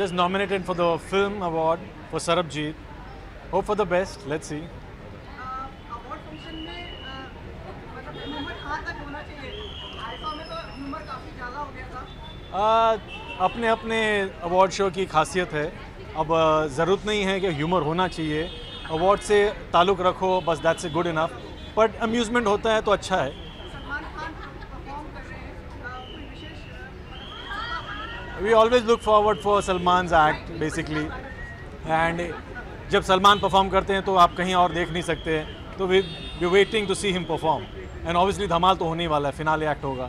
just nominated for the film award for Sarabjit. Hope for the best. Let's see. में अ, मतलब तो हो था आ, अपने अपने अवार्ड शो की खासियत है अब ज़रूरत नहीं है कि ह्यूमर होना चाहिए अवार्ड से ताल्लुक़ रखो बस that's a good enough but amusement होता है तो अच्छा है सलमान खान परफॉर्म कर रहे हैं अ, कोई we always look forward for Salman act basically and जब सलमान परफॉर्म करते हैं तो आप कहीं और देख नहीं सकते। तो we we waiting to see him perform and obviously धमाल तो होने ही वाला है फिनाले एक्ट होगा?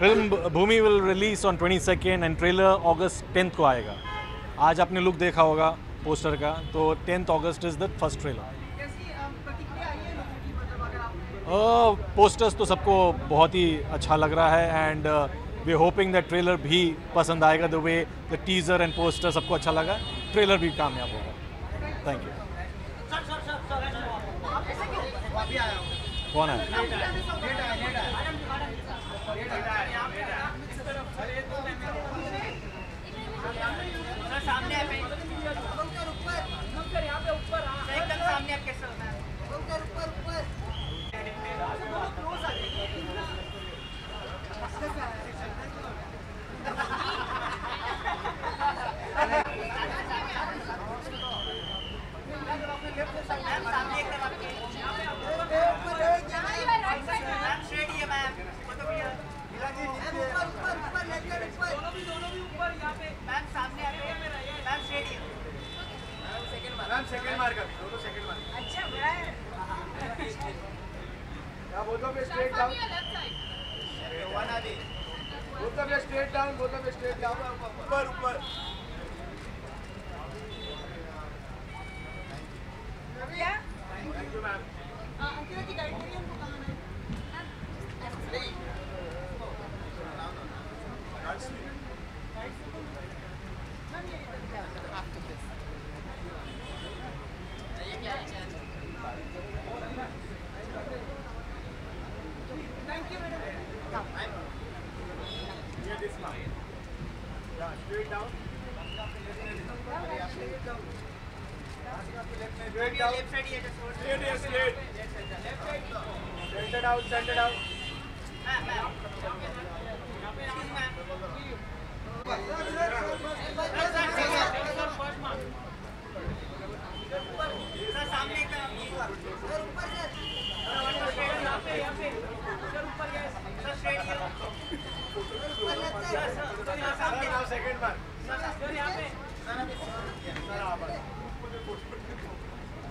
Film Bhoomi will release on twenty second and trailer August tenth को आएगा। आज आपने लुक देखा होगा पोस्टर का। तो tenth August is the first trailer कैसी अ, प्रतिक्रिया आई है लोगों की मतलब अगर आपने पोस्टर्स तो सबको बहुत ही अच्छा लग रहा है and we hoping that trailer भी पसंद आएगा the way the teaser and poster सबको अच्छा लगा। ट्रेलर भी कामयाब होगा। थैंक यू कौन है?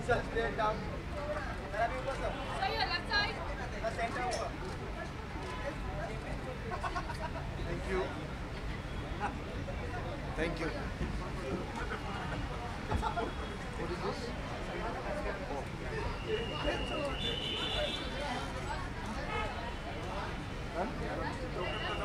Sir, straight down. Sir? Sir, your left side. The center over. Thank you. Thank you. what is this? Huh?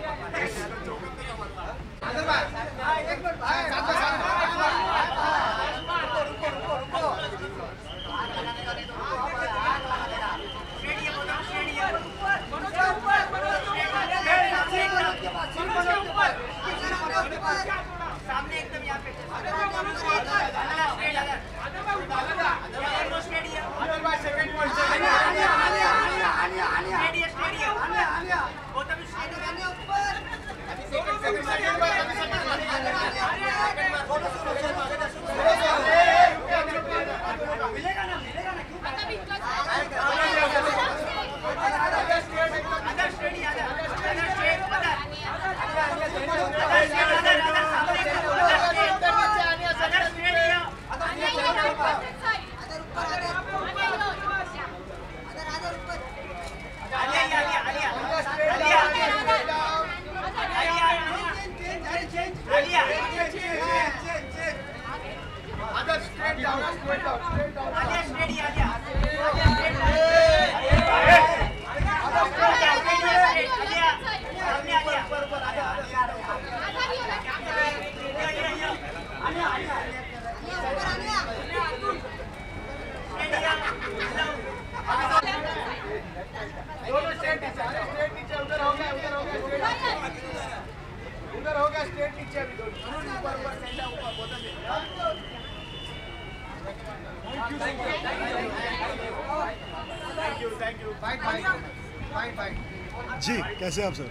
कैसे हैं आप सर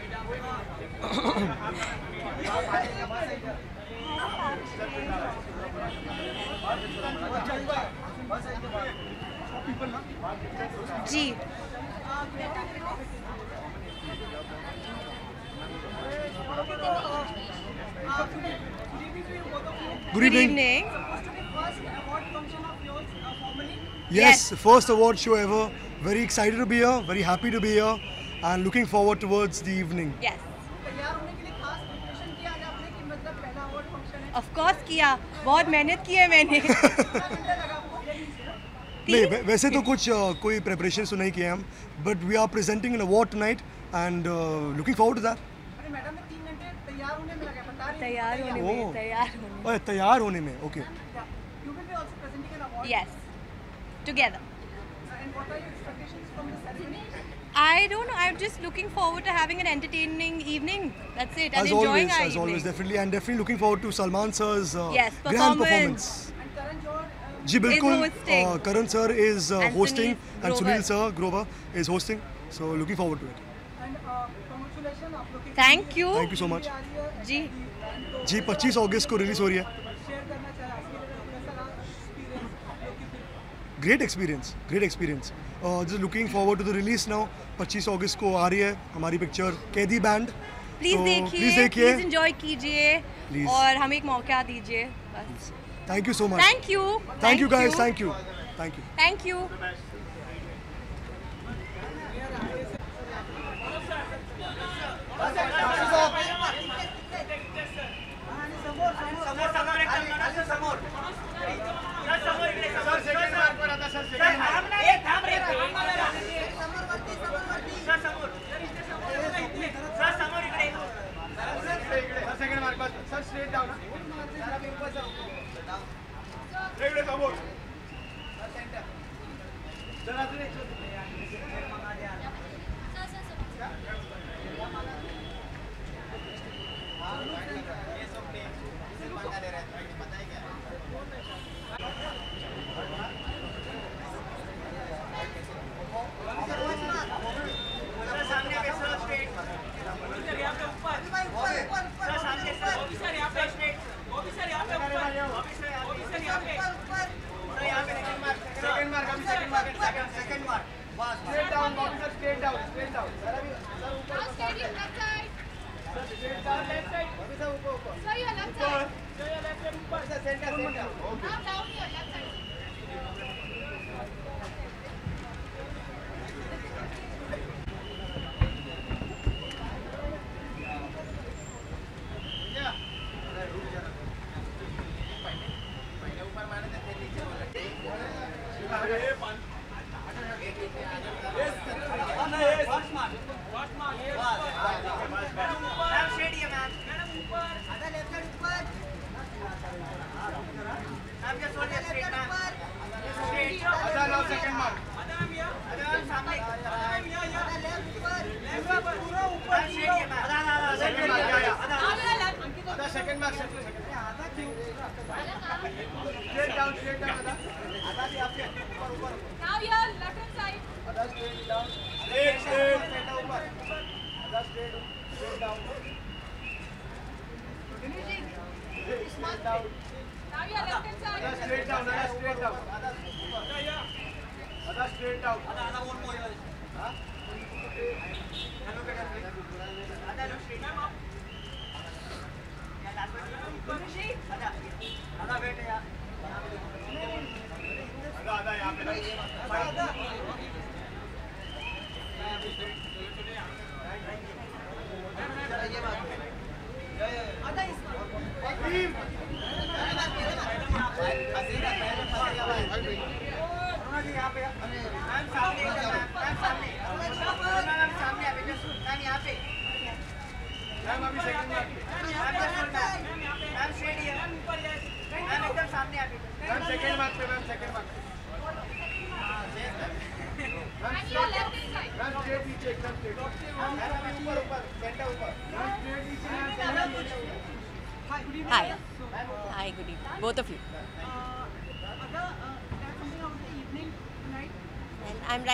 जी function of yours uh, formally. Yes, first award show ever. Very excited to be here, very happy to be here, and looking forward towards the evening. लिए खास preparation किया। Of course किया बहुत मेहनत की है मैंने। नहीं वैसे तो कुछ uh, कोई प्रिपरेशन तो नहीं किए हम but we are presenting an award tonight and looking forward to that तैयार होने में रही तैयार होने में। तैयार होने okay yes together I don't know. I'm just looking forward to having an entertaining evening. That's it. And as enjoying always our as always evening. definitely and definitely looking forward to Salman sir's uh, Yes, grand performance. performance and Karan Johar ji बिल्कुल hosting. uh, Karan sir is uh, And hosting Sunil and Sunil Grover. sir Grover is hosting so looking forward to it and congratulation आप लोग की Thank you. thank you so much आ रही है जी जी 25 अगस्त को release हो रही है शेयर करना चाह रहा हूं कैसा रहा एक्सपीरियंस आप लोग की film great experience great experience Just looking forward to the release now 25 अगस्त को आ रही है हमारी पिक्चर कैदी बैंड प्लीज़ तो देखिए प्लीज़ देखिए. प्लीज़ एंजॉय कीजिए और हमें एक मौका दीजिए। बस। Thank you so much thank you thank you guys thank you thank you thank you समोर समोर एकदम जरासं समोर जरा समोर इकडे समोर सेकंड मार्क पर आता सर सर, थांब ना रे, थांब रे, थांब ना रे. सर, समोर. सर, समोर इकडे. सर सेकंड मार्क बस सर स्ट्रेट डाउन इकडे समोर जरा अजून एक सर, सामने पे, सर, straight. सर, यहाँ पे ऊपर. सर, सामने, सर. सर, यहाँ पे straight. सर, यहाँ पे ऊपर. सर, यहाँ पे. सर, यहाँ पे second mark, second second mark अभी second mark mark. Second, second mark. बस. Straight down officer straight down straight down sir अभी सर ऊपर sir straight down left side officer ऊपर ऊपर ऊपर sir center center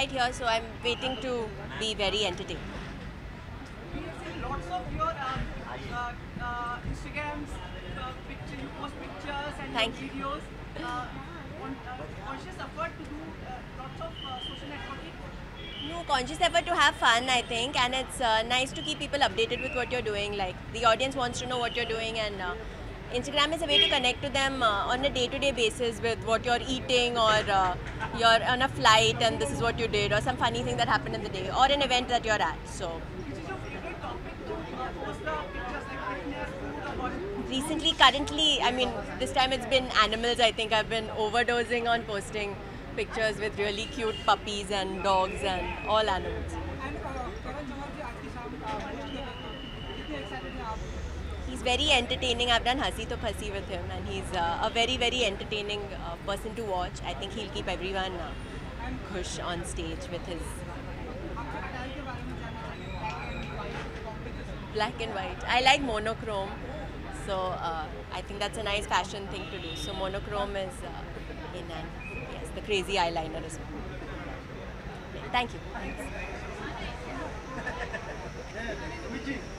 right here, so I'm waiting to be very entertained. We have seen lots of your um, uh, uh, Instagrams, uh, picture, you post pictures and Thank videos. Uh, on, uh, conscious effort to do uh, lots of uh, social networking. No, conscious effort to have fun, I think, and it's uh, nice to keep people updated with what you're doing. Like, the audience wants to know what you're doing, and uh, Instagram is a way to connect to them uh, on a day to day basis with what you're eating, or uh, you're on a flight and this is what you did, or some funny thing that happened in the day, or an event that you're at. So, recently, currently, I mean, this time it's been animals. I think I've been overdosing on posting pictures with really cute puppies and dogs and all animals. very entertaining. I've done Hasi to Phasi with him, and he's uh, a very, very entertaining uh, person to watch. I think he'll keep everyone uh, Khush on stage with his black and white. I like monochrome, so uh, I think that's a nice fashion thing to do. So monochrome is uh, in and yes, the crazy eyeliner is. Thank you. Thanks.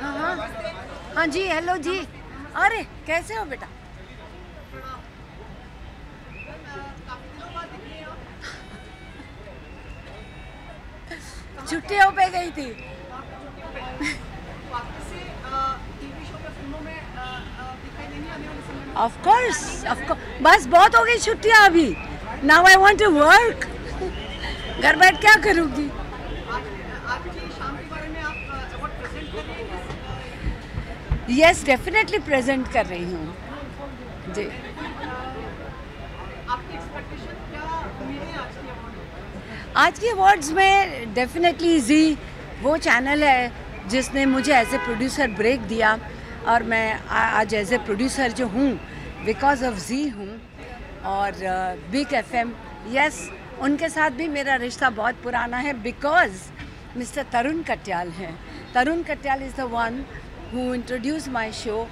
हाँ हाँ। हाँ जी hello जी। अरे कैसे हो बेटा? छुट्टियों पे गई थी। ऑफ़ कोर्स बस बहुत हो गई छुट्टियाँ अभी। Now I want to work घर बैठ क्या करूँगी? यस डेफिनेटली प्रेजेंट कर रही हूँ। जी आपकी एक्सपेक्टेशन क्या उम्मीद है आज की अवार्ड आज के अवार्ड्स में डेफिनेटली जी वो चैनल है जिसने मुझे एज ए प्रोड्यूसर ब्रेक दिया और मैं आज एज ए प्रोड्यूसर जो हूँ बिकॉज़ ऑफ़ जी हूँ और बिग एफ़ एम यस उनके साथ भी मेरा रिश्ता बहुत पुराना है बिकॉज़ मिस्टर तरुण कट्याल हैं। Tarun Katyal is the one who introduce my show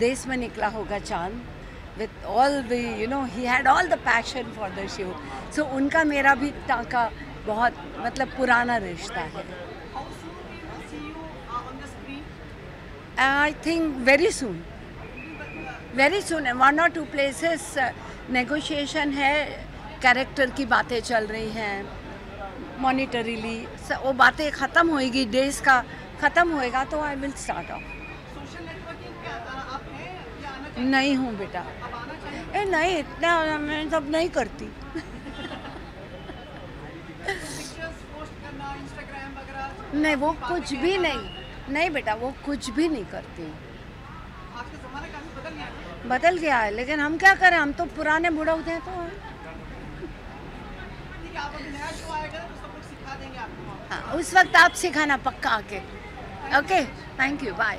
देश में निकला होगा चाँद with all the, you know, he had all the passion for the show. So, उनका मेरा भी टाका बहुत मतलब पुराना रिश्ता है। See you the I think very soon very soon one और टू प्लेसेस नेगोशिएशन है कैरेक्टर की बातें चल रही हैं मॉनिटरीली वो बातें ख़त्म होएगी डेज़ का ख़त्म होएगा तो I will start off social networking क्या अ, आप हैं या आना चाहिए नहीं हूँ बेटा। ए, नहीं, इतना मैं सब नहीं करती। नहीं, वो कुछ भी नहीं। नहीं बेटा, वो कुछ भी नहीं करती। बदल गया है, लेकिन हम क्या करें? हम तो पुराने बुढ़ौते हैं तो है। तो हाँ उस वक्त आप सिखाना पक्का आके। ओके थैंक यू बाय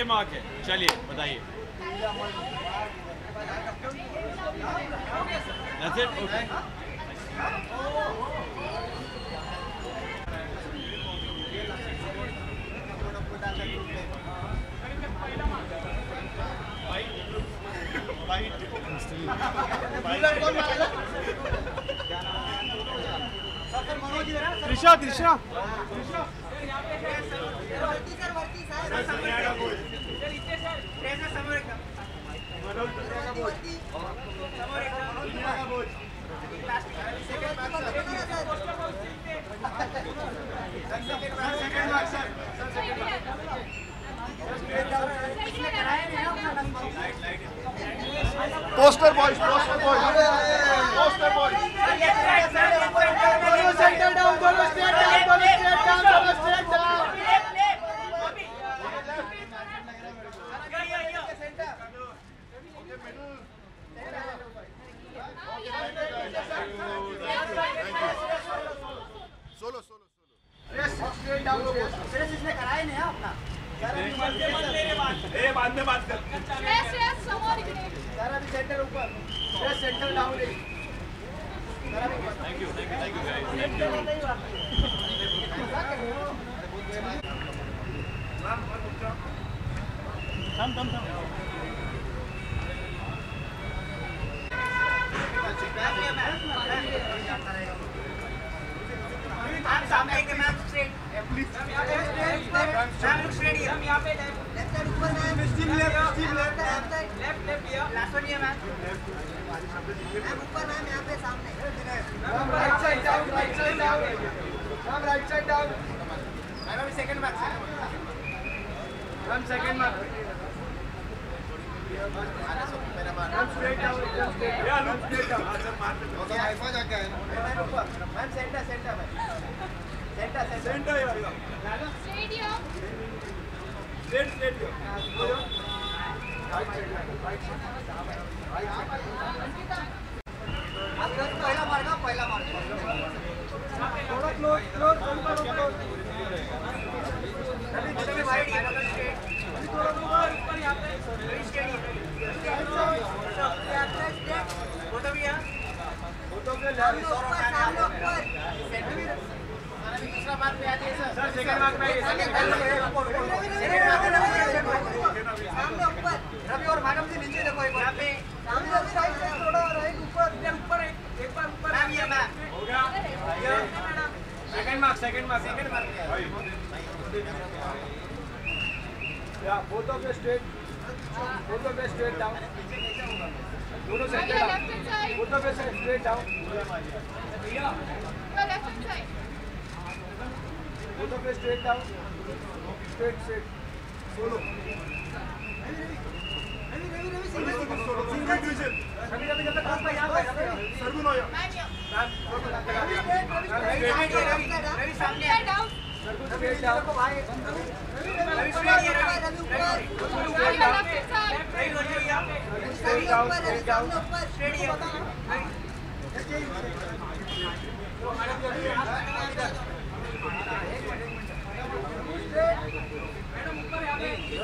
ये मार्क है। चलिए बताइए. Trisha Trisha poster boys poster boys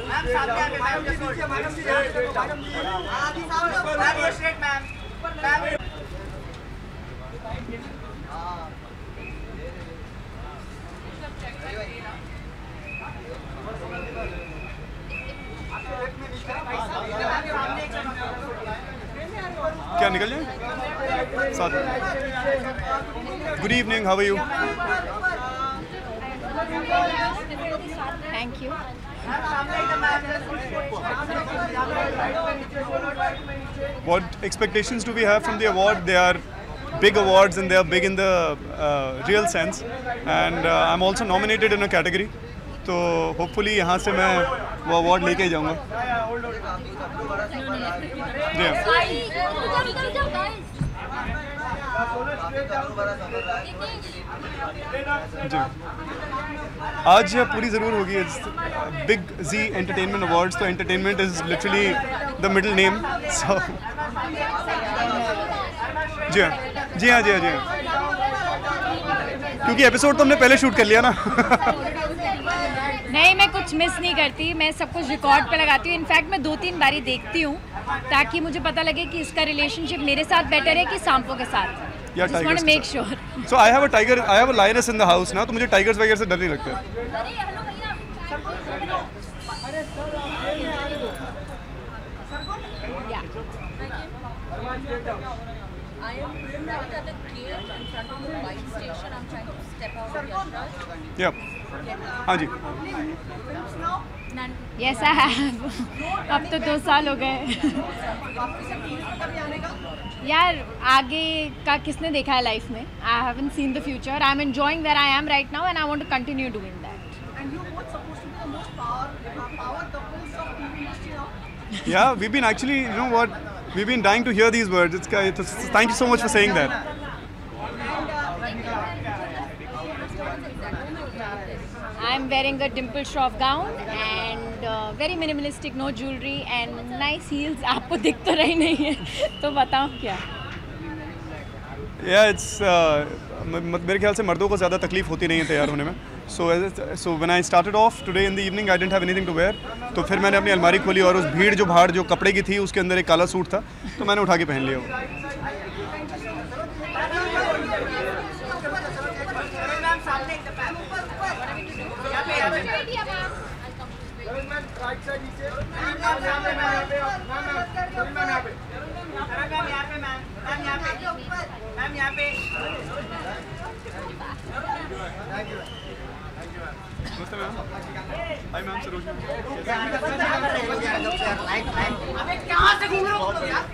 ma'am सामने मैम जी नीचे मैडम जी मैडम जी आगे सामने ऊपर मैम ये स्ट्रेट मैम मैम क्या निकल जाए साथ good evening how are you Thank you. What expectations do we have from the award? They are big awards and they are big in the uh, real sense. And uh, I'm also nominated in a category. तो hopefully यहाँ से मैं वो award लेके जाऊँगा। जी। आज पूरी ज़रूर होगी। बिग जी एंटरटेनमेंट अवार्ड्स तो entertainment is literally the middle name so जी हाँ। जी हाँ जी हाँ जी हाँ। क्योंकि एपिसोड तो हमने पहले शूट कर लिया ना। नहीं मैं कुछ मिस नहीं करती। मैं सब कुछ रिकॉर्ड पे लगाती हूँ। इनफैक्ट मैं दो तीन बारी देखती हूँ ताकि मुझे पता लगे कि इसका रिलेशनशिप मेरे साथ बेटर है कि सांपों के साथ। या tigers to make so I have a tiger I have a lions in the house ना तो मुझे टाइगर्स वगैरह से डर नहीं लगता। I am right at the gate in front of the white station. I'm trying to step out of Yashraj. या हाँ जी। Yes, I have. अब तो दो साल हो गए यार आगे का किसने देखा है लाइफ में I haven't seen the future I am enjoying where I am right now and I want to continue doing that uh. Yeah, we've been actually, you know what, we've been dying to hear these words. It's, it's, thank you so much for saying that. I'm wearing a dimple shroff gown and uh, very minimalistic, no jewelry and nice heels. आपको दिख तो रही नहीं है तो बताओ क्या? Yeah, it's uh, मेरे ख्याल से मर्दों को ज़्यादा तकलीफ़ होती नहीं है तैयार होने में। So so when I started off today in the evening I didn't have anything to wear तो फिर मैंने अपनी अलमारी खोली और उस भीड़ जो बाहर जो कपड़े की थी उसके अंदर एक काला सूट था तो मैंने उठा के पहन लिया मैम सामने एकदम मैम यहाँ पे यहाँ पे राइट साइड नीचे मैम यहाँ पे मैम यहाँ पे मैम मैम मैम यहाँ पे अरे मैम यहाँ पे मैम मैम यहाँ पे मैम यहाँ पे नमस्ते मैम हाय मैम सरोज अबे कहाँ से घूम रहे हो तुम यार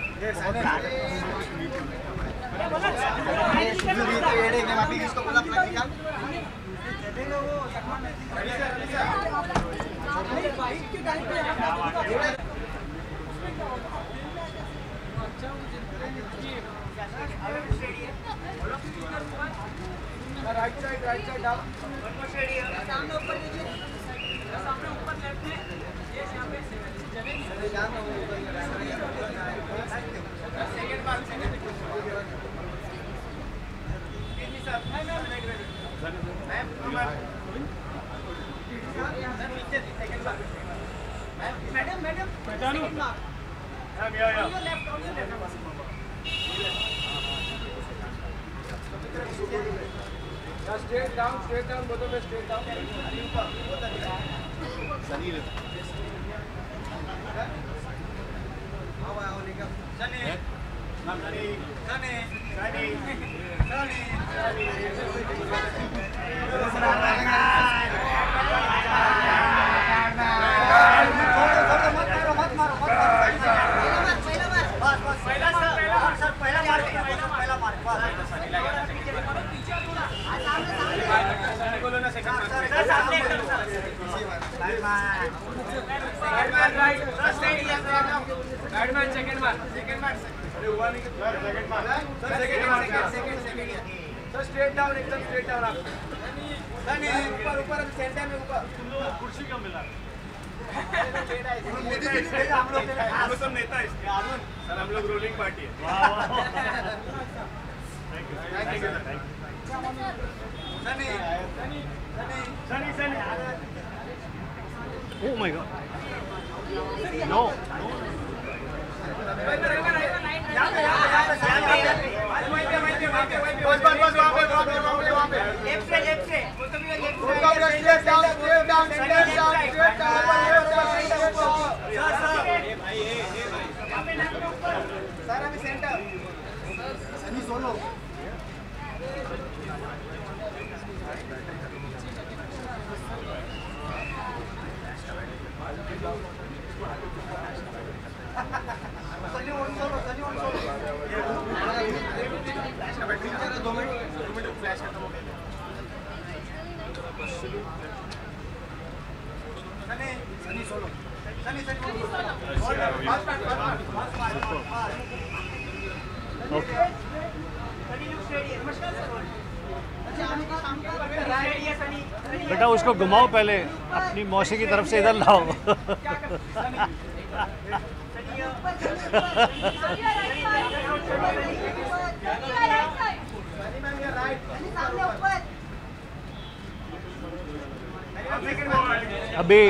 राइट साइड राइट साइड डाल। सामने ऊपर लीजिए। सामने ऊपर लेफ़्ट में। ये यहाँ पे सेकंड बार second sir ma'am ma'am ma'am नीचे सेकंड बार। मैडम मैडम मार्क मैम या या। Left on your left straight down straight down बोलो में स्ट्रेट डाउन पहला सर सर पहला मार्क पहला मार्क बोलो ना सेकंड सर सामने एकदम sir right right sir straight right man second man second man अरे हुआ नहीं sir second man sir second man second second sir straight down एकदम स्ट्रेट डाउन आप. सर नहीं ऊपर ऊपर सेंटर में ऊपर. कुर्सी का मिला। हम लोग सब नेता है सर हम लोग रूलिंग पार्टी है। Sunny Sunny Sunny Oh my god. No. Left से लेफ़्ट से वो तो भी लेफ़्ट सर अभी सेंटर बेटा उसको घुमाओ पहले अपनी मौसी की तरफ़ से इधर लाओ अभी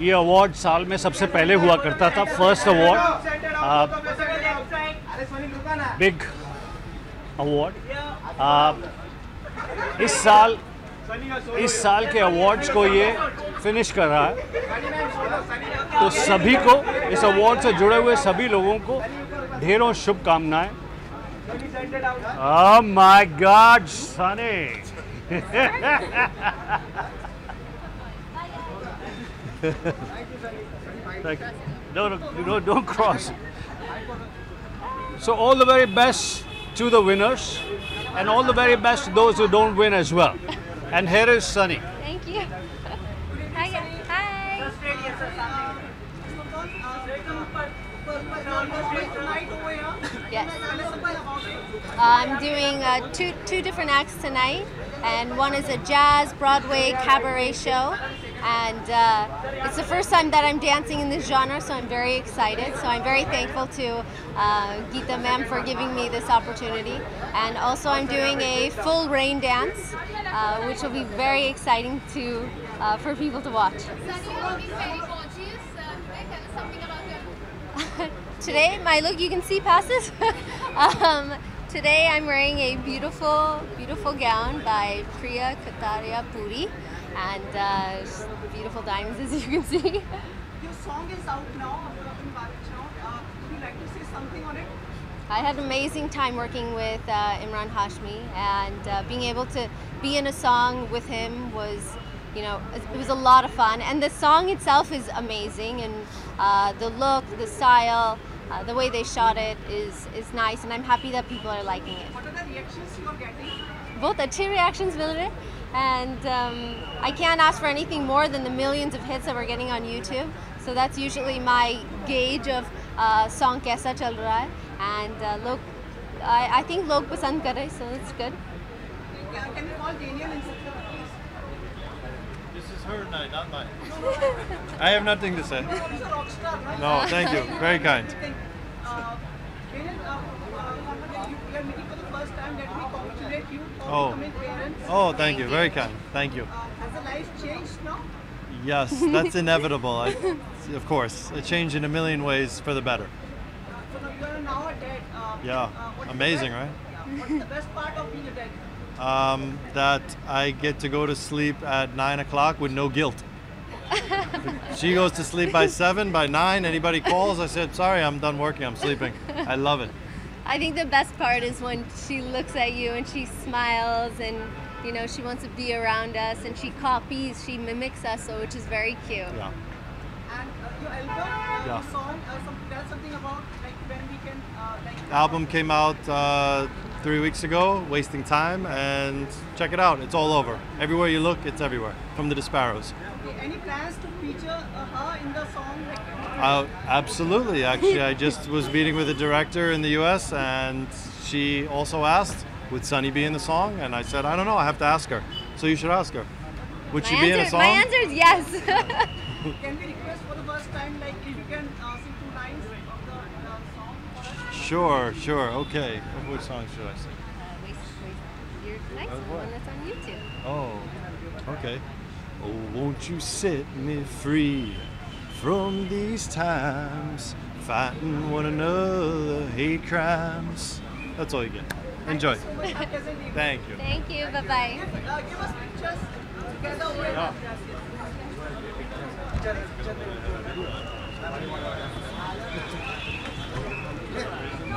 ये अवार्ड साल में सबसे पहले हुआ करता था फ़र्स्ट अवार्ड बिग अवार्ड इस साल इस साल के अवार्ड्स को ये फिनिश कर रहा है। तो सभी को, इस अवार्ड से जुड़े हुए सभी लोगों को ढेरों शुभकामनाएँ। Oh my God, Sonny! Thank you. No, no, no, don't cross. So all the very best to the winners and all the very best to those who don't win as well. And here is Sunny. Thank you. Hi. Hi. Yes. I'm doing uh, two two different acts tonight, and one is a jazz Broadway cabaret show, and uh, it's the first time that I'm dancing in this genre, so I'm very excited. So I'm very thankful to uh, Geeta ma'am for giving me this opportunity, and also I'm doing a full rain dance, uh, which will be very exciting to uh, for people to watch. Today my look you can see passes um, today i'm wearing a beautiful beautiful gown by priya kataria puri and uh, beautiful diamonds as you can see Your song is out now, Abdul Baruch now. Uh, would you like to say something on it? I had an amazing time working with uh, Imran Hashmi, and uh, being able to be in a song with him was, you know, it was a lot of fun. And the song itself is amazing, and uh, the look, the style, uh, the way they shot it is is nice, and I'm happy that people are liking it. What are the reactions you are getting? बहुत अच्छे reactions मिल रहे and um, I can't ask for anything more than the millions of hits that we're getting on YouTube. So that's usually my gauge of uh, song कैसा चल रहा है and uh, लोग I, I think लोग पसंद कर रहे हैं, so it's good. Yeah, Can you call Daniel and Sitra, please? this her night, not mine. I have nothing to say. He's a rock star, right? No, thank you. Very kind. Daniel, you, we are meeting for the first time. Let me congratulate you for Oh. becoming parents. Oh, thank you. Very kind. Thank you. Has the life changed now? Yes, that's inevitable. I, of course, a change in a million ways for the better. So now you are now a dad. Uh, Yeah, uh, amazing, right? Yeah. What's the best part of being a dad? Um, that I get to go to sleep at nine o'clock with no guilt. she goes to sleep by seven. By nine, anybody calls, I said, "Sorry, I'm done working. I'm sleeping." I love it. I think the best part is when she looks at you and she smiles and you know she wants to be around us and she copies, she mimics us, so which is very cute. Yeah. And uh, your album, uh, Yeah. song, uh, some, tell something about like when we can uh, like. Album came out uh, three weeks ago. Wasting time, and check it out. It's all over. Everywhere you look, it's everywhere. From the Disparos. Any plans to feature uh, her in the song? Like, Uh, absolutely. Actually, I just was meeting with a director in the U.S. and she also asked, "Would Sunny be in the song?" And I said, "I don't know. I have to ask her." So you should ask her. Would she my, be in a answer, song? my answer is yes. can we request for the first time, like if you can uh, sing two lines of the uh, song for us? Sure, sure. Okay. What song should I sing? Waste, waste. Your next Uh, what? one that's on YouTube. Oh, okay. Oh, won't you set me free from these times, fighting one another, hate crimes. That's all you get. Enjoy. Thank you. Thank you. Bye bye. Uh,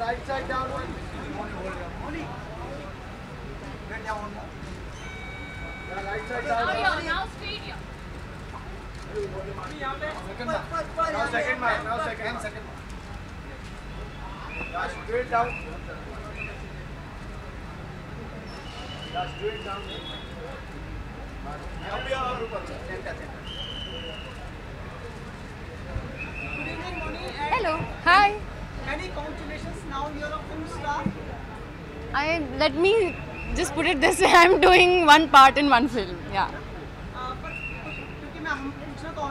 right side down get down right side down stadium. यहाँ पे now second mark now second second now straight down now straight down यहाँ पे और ऊपर center center Good evening, Moni. and Hello. Hi. Many congratulations. Now you're a film star. I let me just put it this way. I'm doing one part in one film. Yeah. Uh, तो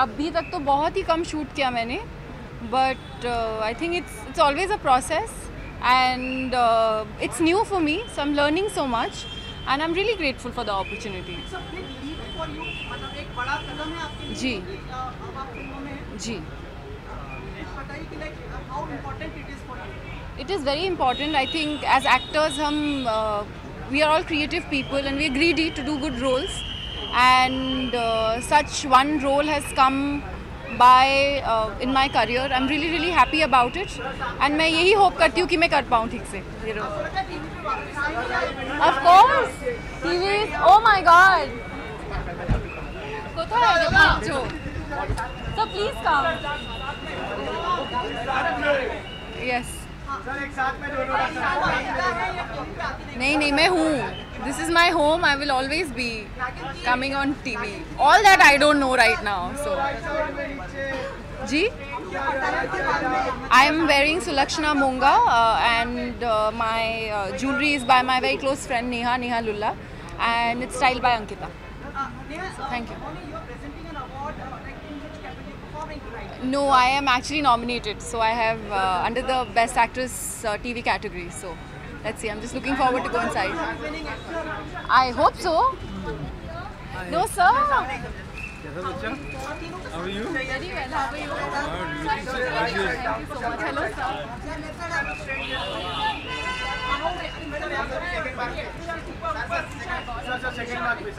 अभी तक तो बहुत ही कम shoot किया मैंने but I think it's it's always a process and it's new for me so I am learning so much and I am really grateful for the opportunity ji. Ji. It is very important I think as actors हम we are all creative people and we greedy to do good roles and such one role has come by in my career I am really really happy about it and मैं यही hope करती हूँ कि मैं कर पाऊँ ठीक से of course TV oh my god sir नहीं नहीं मैं हूँ। This is my home I will always be coming on TV all that I don't know right now so ji? I am wearing Sulakshana Monga and my jewelry is by my very close friend Neha Neha Lulla and it's styled by Ankita. Thank you. No, I am actually nominated. So I have uh, under the Best Actress uh, TV category. So let's see. I'm just looking forward to go inside. I hope so. No, sir. How are you? Very well. How are you? Thank you so much. Hello, sir. Second mark, please.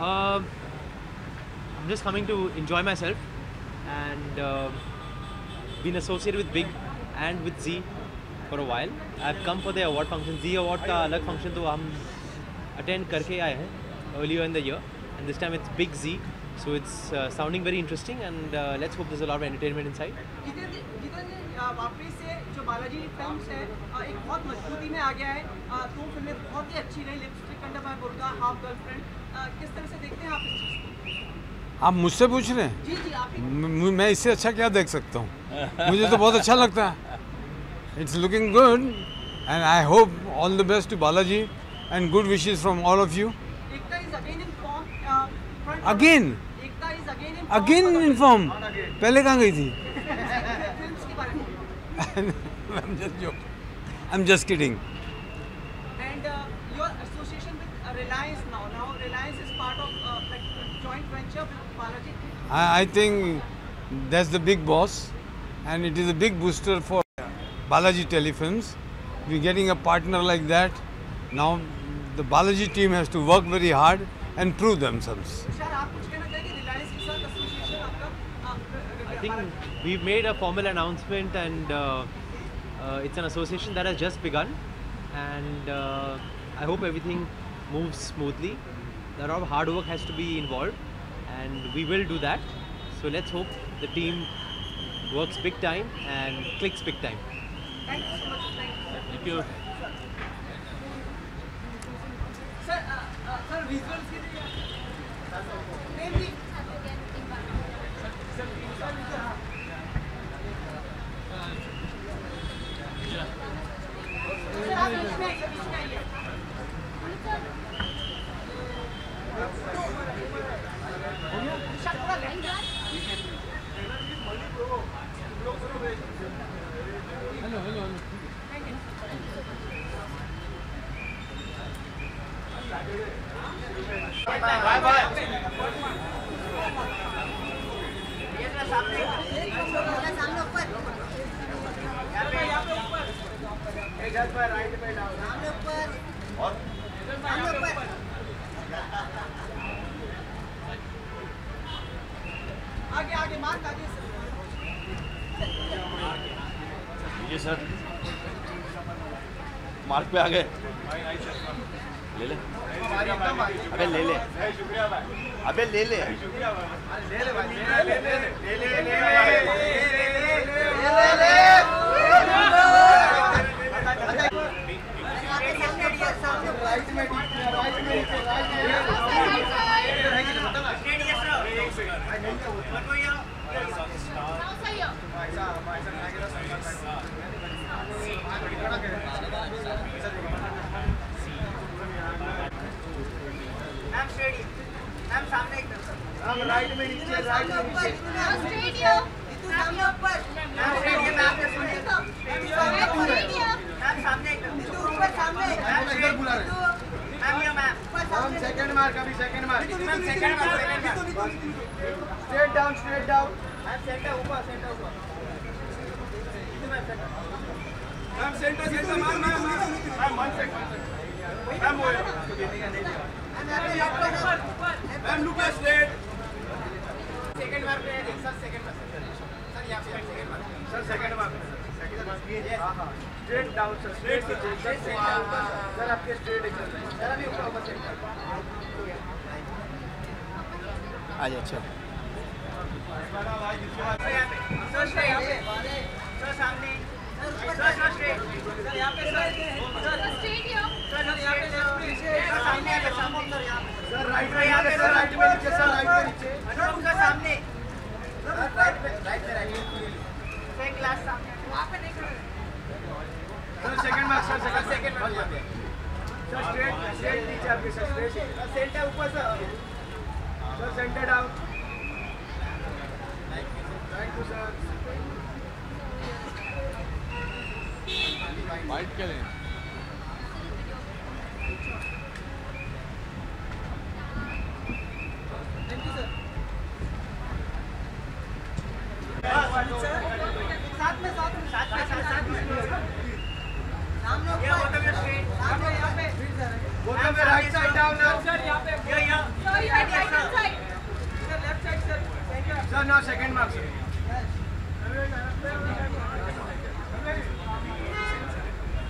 Uh, I'm just coming to enjoy myself and uh, been associated with Big and with Z for a while. I've come for the award function. Z award का अलग function तो हम attend करके आए हैं earlier in the year and this time it's Big Z. So it's uh, sounding very interesting and uh, let's hope there's a lot of entertainment inside. वापस से जो बालाजी फिल्म्स है एक बहुत मजबूती में आ गया है दो फ़िल्में बहुत ही अच्छी रही lipstick under my Burkha half girlfriend किस तरह से देखते हैं आप इस चीज़ को? आप मुझसे पूछ रहे हैं? जी जी आप ही मैं इससे अच्छा क्या देख सकता हूँ? मुझे तो बहुत अच्छा लगता है। It's looking good and I hope all the best to Balaji and good wishes from all of you again in form again Ekta is again in in form पहले कहाँ गई थी? फिल्म्स के बारे में I'm just joking. I'm just kidding. and uh, your association with Reliance I, I think that's the big boss and it is a big booster for Balaji Telefilms. We're getting a partner like that. Now the Balaji team has to work very hard and prove themselves. I think we've made a formal announcement and uh, uh, it's an association that has just begun and uh, I hope everything moves smoothly. A lot of hard work has to be involved and we will do that. So let's hope the team works big time and clicks big time. Thank you so much. Thank you. Thank you. Sir uh, uh, sir visuals के लिए Prem ji sir आप बीच हम right में नीचे right में नीचे here. सामने ऊपर मैम स्ट्रेट here मैम से मैम सामने ऊपर सामने मैम इधर बुला रहे मैम ये मैम हम सेकंड मार्क अभी second mark ma'am second mark second mark straight down straight down ma'am center ऊपर सेंटर ऊपर ma'am center center ma'am ma'am ma'am. One second ma'am वो ma'am look at straight second mark पे है sir second mark sir यहाँ पे second mark sir second mark second mark ये हाँ। हाँ स्ट्रेट डाउन सर स्ट्रेट कीजिए सर सेंटर ऊपर सर आपके स्ट्रेट एकदम सर अभी ऊपर ऊपर सेंटर आज अच्छा सर यहाँ पे। सर स्ट्रेट यहाँ पे सर सामने। सर सर स्ट्रेट सर यहाँ पे सर। सर स्ट्रेट यहाँ सर यहाँ पे सर सामने यहाँ सामने। सर यहाँ सर राइट में यहाँ पे सर राइट में नीचे सर राइट में नीचे। अनुप सर सामने। सर राइट पे राइट पे राइट सर एक ग्लास सामने। वहाँ पे नहीं खड़े sir second mark sir second second mark sir straight straight नीचे आपके सर स्ट्रेट सर सेंटर ऊपर sir. Sir center down thank you sir white क्या लें साथ में साथ में साथ में साथ साथ में सामने ऊपर ये बोतल में स्ट्रेट सामने यहाँ पे बोतल में right side down now sir यहाँ पे ये यहाँ sir right side sir left side sir sir now second mark sir Yeah, boy. both of you straight साथ में आप पहले first mark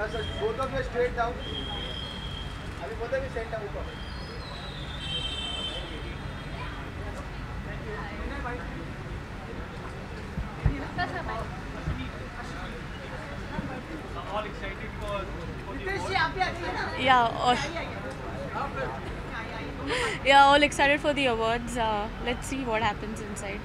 No, sir. Both of you straight down. I mean, both of you send down. All Yeah, all, yeah, all excited for the awards. Uh, let's see what happens inside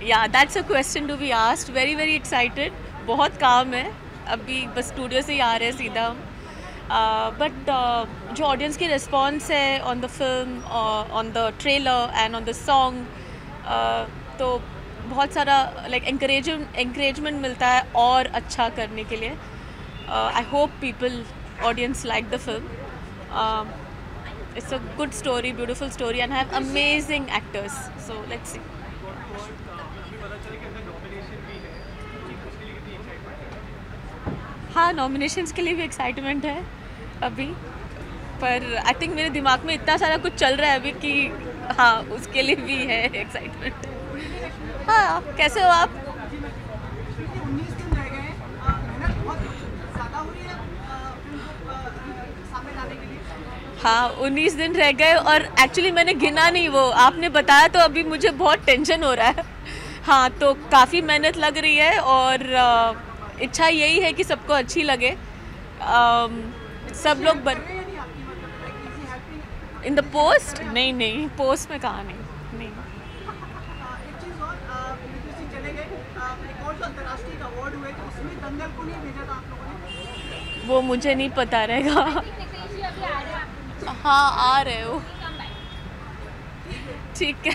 yeah that's a question to be asked very very excited बहुत काम है। अभी बस studio से ही आ रहे हैं सीधा हम। बट जो ऑडियंस की रिस्पॉन्स है on the film on the trailer and on the song तो बहुत सारा लाइक encourage, encouragement मिलता है और अच्छा करने के लिए। I hope people audience like the film it's a good story beautiful story and have amazing actors so so, let's see हाँ नॉमिनेशंस के लिए भी एक्साइटमेंट है अभी, पर आई थिंक मेरे दिमाग में इतना सारा कुछ चल रहा है अभी कि हाँ उसके लिए भी है एक्साइटमेंट हाँ कैसे हो आप? हाँ उन्नीस दिन रह गए और एक्चुअली मैंने गिना नहीं वो। आपने बताया तो अभी मुझे बहुत टेंशन हो रहा है। हाँ तो काफ़ी मेहनत लग रही है और इच्छा यही है कि सबको अच्छी लगे। अम, सब लोग बन इन द पोस्ट नहीं नहीं पोस्ट में कहा नहीं। नहीं। एक चीज़ और बीबीसी चले गए। एक और जो अंतर्राष्ट्रीय अवार्ड हुए थे उसमें दंगल को नहीं भेजा था आप लोगों ने? वो मुझे नहीं पता रहेगा। हाँ आ रहे हो। ठीक है।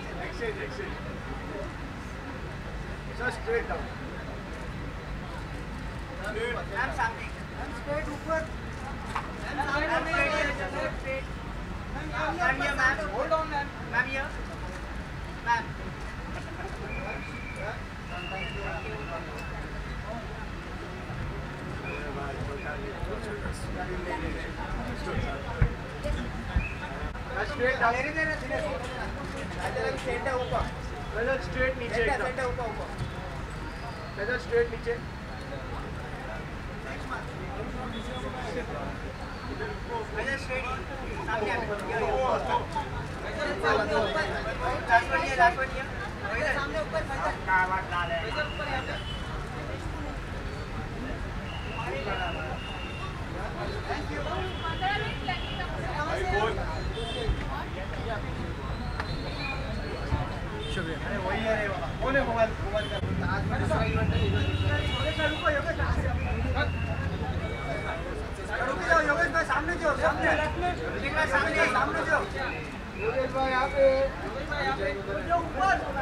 Both of you straight down straight down, sir. Ma'am, straight ऊपर. हाँ, exchange, exchange. Exchange, exchange. Sir, straight. Ma'am, straight. Straight. Ma'am, here, ma'am. Hold on, ma'am. Ma'am, here. Ma'am, straight down. Center ऊपर नीचे centre एकदम. Centre ऊपर ऊपर Brother, straight नीचे. Brother, straight सामने आके here, here. Last one here, last one here. Brother, सामने ऊपर brother. क्या बात डाल है brother ऊपर यहाँ पे Thank you. शुक्रिया अरे वही है रे बाबा कौन है मोबाइल मोबाइल का आज मैं दूसरा इवेंट है योगेश भाई रुको योगेश रुक जाओ योगेश भाई सामने जो सामने योगेश भाई सामने सामने जो योगेश भाई यहाँ पे योगेश भाई यहाँ पे जो ऊपर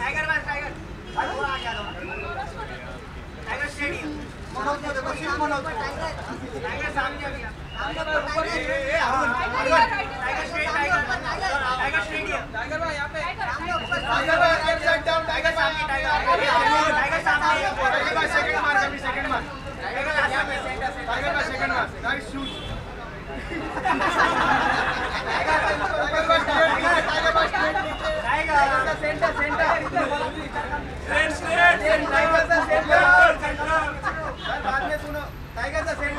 टाइगर बस टाइगर थोड़ा आगे आ जाओ टाइगर स्टेडियम मनोज को देखो शिव मनोज टाइगर सामने आ गया टाइगर स्टेट टाइगर टाइगर स्टेडियम टाइगर भाई यहाँ पे ऊपर टाइगर भाई राइट साइड डाउन टाइगर सामने टाइगर टाइगर सामने टाइगर भाई सेकंड मार्क अभी सेकंड मार्क टाइगर सेंटर से टाइगर भाई second mark nice shoot Tiger भाई टाइगर भाई स्ट्रेट टाइगर भाई straight Tiger center center straight straight Tiger center में सुनो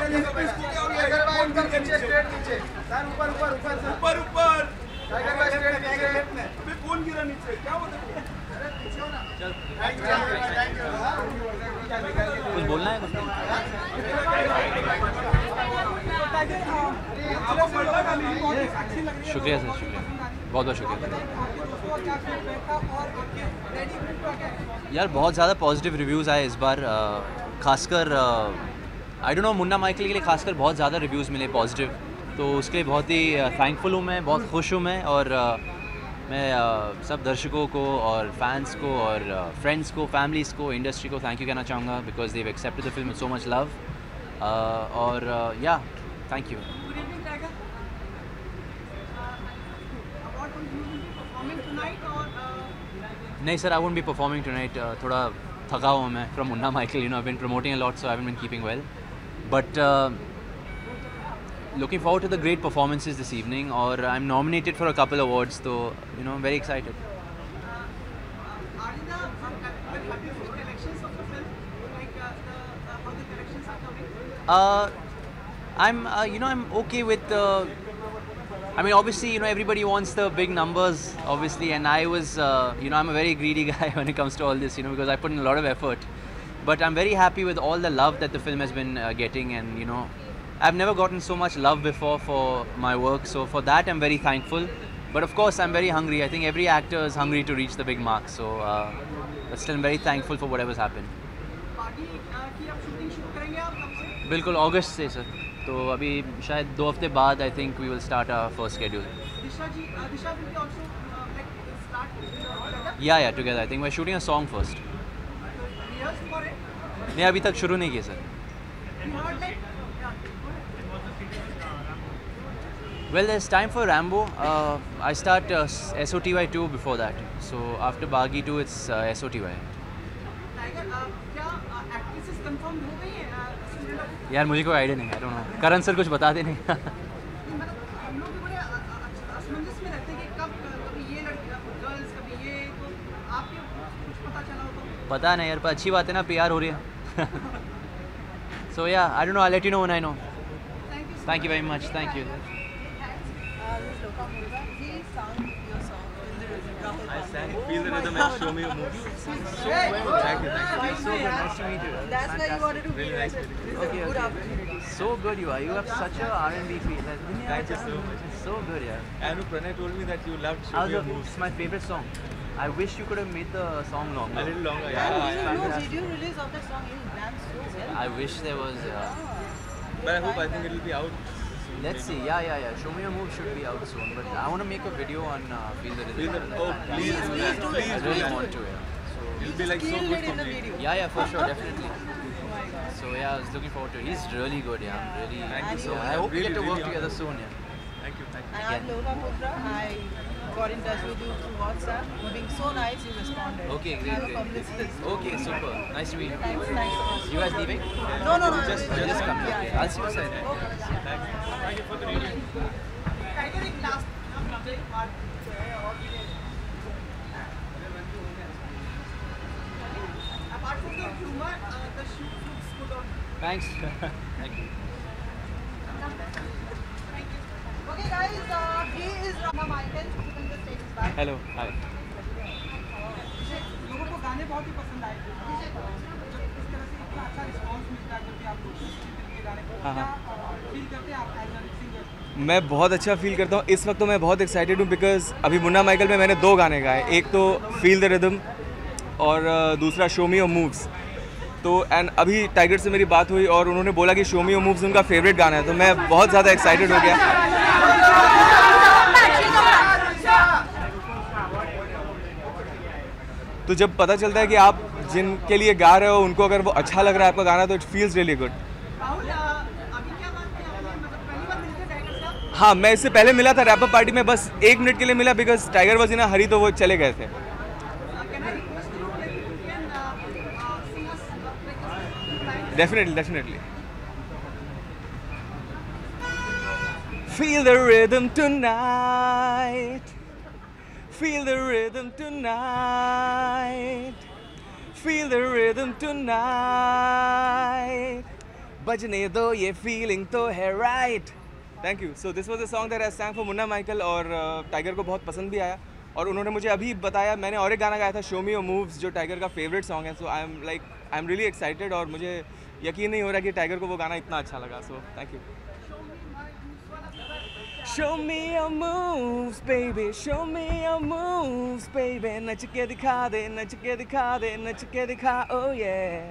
कुछ शुक्रिया सर, शुक्रिया। बहुत बहुत शुक्रिया। यार, बहुत ज़्यादा पॉजिटिव रिव्यूज़ आए इस बार खासकर I don't know Munna Michael के लिए खासकर बहुत ज़्यादा रिव्यूज़ मिले पॉजिटिव तो उसके लिए बहुत ही थैंकफुल हूँ मैं बहुत खुश हूँ मैं और मैं सब दर्शकों को और फैंस को और फ्रेंड्स को फैमिलीज़ को इंडस्ट्री को थैंक यू कहना चाहूँगा because they've accepted the film so much love और या थैंक यू. Uh, uh, नहीं sir I won't be performing tonight थोड़ा थका हुआ मैं from Munna Michael you know I been promoting a lot so I been keeping well but looking forward to the great performances this evening or I'm nominated for a couple awards so you know I'm very excited are uh, happy with the collections of the film? Like uh, the, uh, how the collections are coming? uh, I'm uh, you know I'm okay with uh, I mean obviously you know everybody wants the big numbers obviously and I was uh, you know I'm a very greedy guy when it comes to all this you know because I put in a lot of effort but I'm very happy with all the love that the film has been uh, getting and you know I've never gotten so much love before for my work so for that I'm very thankful but of course I'm very hungry I think every actor is hungry to reach the big mark so uh, but still I'm very thankful for whatever's happened party uh, की आप shooting शुरू करेंगे आप कब से बिल्कुल अगस्त से सर तो अभी शायद दो हफ्ते बाद I think we will start our first schedule Disha ji uh, Disha will be also uh, like start uh, या या together I think we are shooting a song first rehearse for it नहीं अभी तक शुरू नहीं किया, sir. Well this time for Rambo I start S O T Y two before that so after Baaghi two it's S O T Y यार, मुझे कोई idea नहीं है। करण सर कुछ बता दे नहीं। पता नहीं यार पर अच्छी बात है ना पीआर हो रही है so yeah I don't know I let you know when I know thank you very much thank you I sang Feel the Rhythm and Show Me Your Moves. So good. good. Thank you. Thank you. So good. Nice to meet you. That's why you wanted to be Really nice. Okay, okay. So good you are. You have such a R&B feel. Like, Thank you so much. So good, yeah. Anu Pranay told me that you loved Show I Me Your Moves. It's my favorite song. I wish you could have made the song longer. A little longer, It's yeah. fantastic. video release of that song you danced so well I wish there was. Uh, But I hope I think it will be out. let's see. Yeah, yeah, yeah. Show me your move should be out soon. But I want to make a video on uh, Feel the Rhythm. Oh, please, please do that. Please I do really want to. Yeah. So It'll be like so good for me. Yeah, yeah, for sure, definitely. So yeah, I was looking forward to it. He's really good. Yeah, I'm really. Thank you so much. I I'm hope we get to work really together soon. Yeah. Thank you. Thank you. And I'm Lola Putra. I got in touch with you through WhatsApp. You being so nice, you responded. Okay, great, Have great. Okay, super. Nice to meet you. Thanks, thanks. You guys leaving? No, no, no. Just, just come. Yeah, okay, yeah. I'll see you later. Okay. Thanks. Thank you for the reading. Thanks. Thank you. Thank you. Okay guys, uh, he is Rana Hello. Hi. लोगों को गाने बहुत ही पसंद आए इस तरह से इतना अच्छा रिस्पांस मिलता है जब भी आप लोग किसी फ़िल्म के गाने को हाँ, हाँ। फील करते हैं आप एज मैं बहुत अच्छा फील करता हूँ इस वक्त तो मैं बहुत एक्साइटेड हूँ बिकॉज़ अभी मुन्ना माइकल में मैंने दो गाने गाए एक तो फील द रिदम और दूसरा शोमी और मूव्स तो एंड अभी टाइगर से मेरी बात हुई और उन्होंने बोला कि शोमी और मूव्स उनका फेवरेट गाना है तो मैं बहुत ज़्यादा एक्साइटेड हो गया तो जब पता चलता है कि आप जिनके लिए गा रहे हो उनको अगर वो अच्छा लग रहा है आपका गाना तो इट फील्स रियली गुड है मैं इससे पहले मिला था रैपर पार्टी में बस एक मिनट के लिए मिला because Tiger was in hurry तो वो चले गए थे? Definitely definitely Feel the rhythm tonight. Feel the rhythm tonight. Feel the rhythm tonight. बजने दो, ये फीलिंग तो है right thank you so this was a song that I sang for Munna Michael और टाइगर को बहुत पसंद भी आया। और उन्होंने मुझे अभी बताया, मैंने और एक गाना गाया था शो मी और मूव्स जो टाइगर का फेवरेट सॉन्ग है। So I am like I am really excited और मुझे यकीन नहीं हो रहा कि टाइगर को वो गाना इतना अच्छा लगा। So thank you Show me your moves, baby. Show me your moves, baby. Let you get it, car, 나 Let you get 나 car, 돼 Let you get 돼 car. Oh yeah.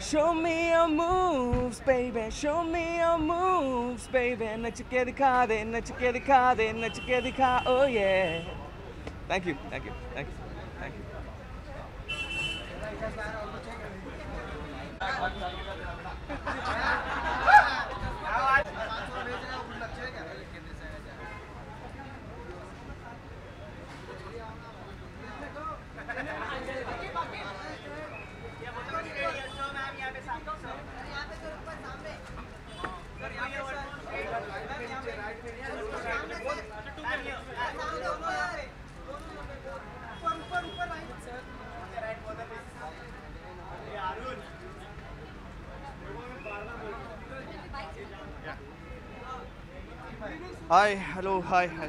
Show me your moves, baby. Show me your moves, baby. Let you get it, car, 나 Let you get 나 car, 돼 Let you get 돼 car. Oh yeah. Thank you, thank you, thank you, thank you. Thank you. Hi, hello, hi, hi.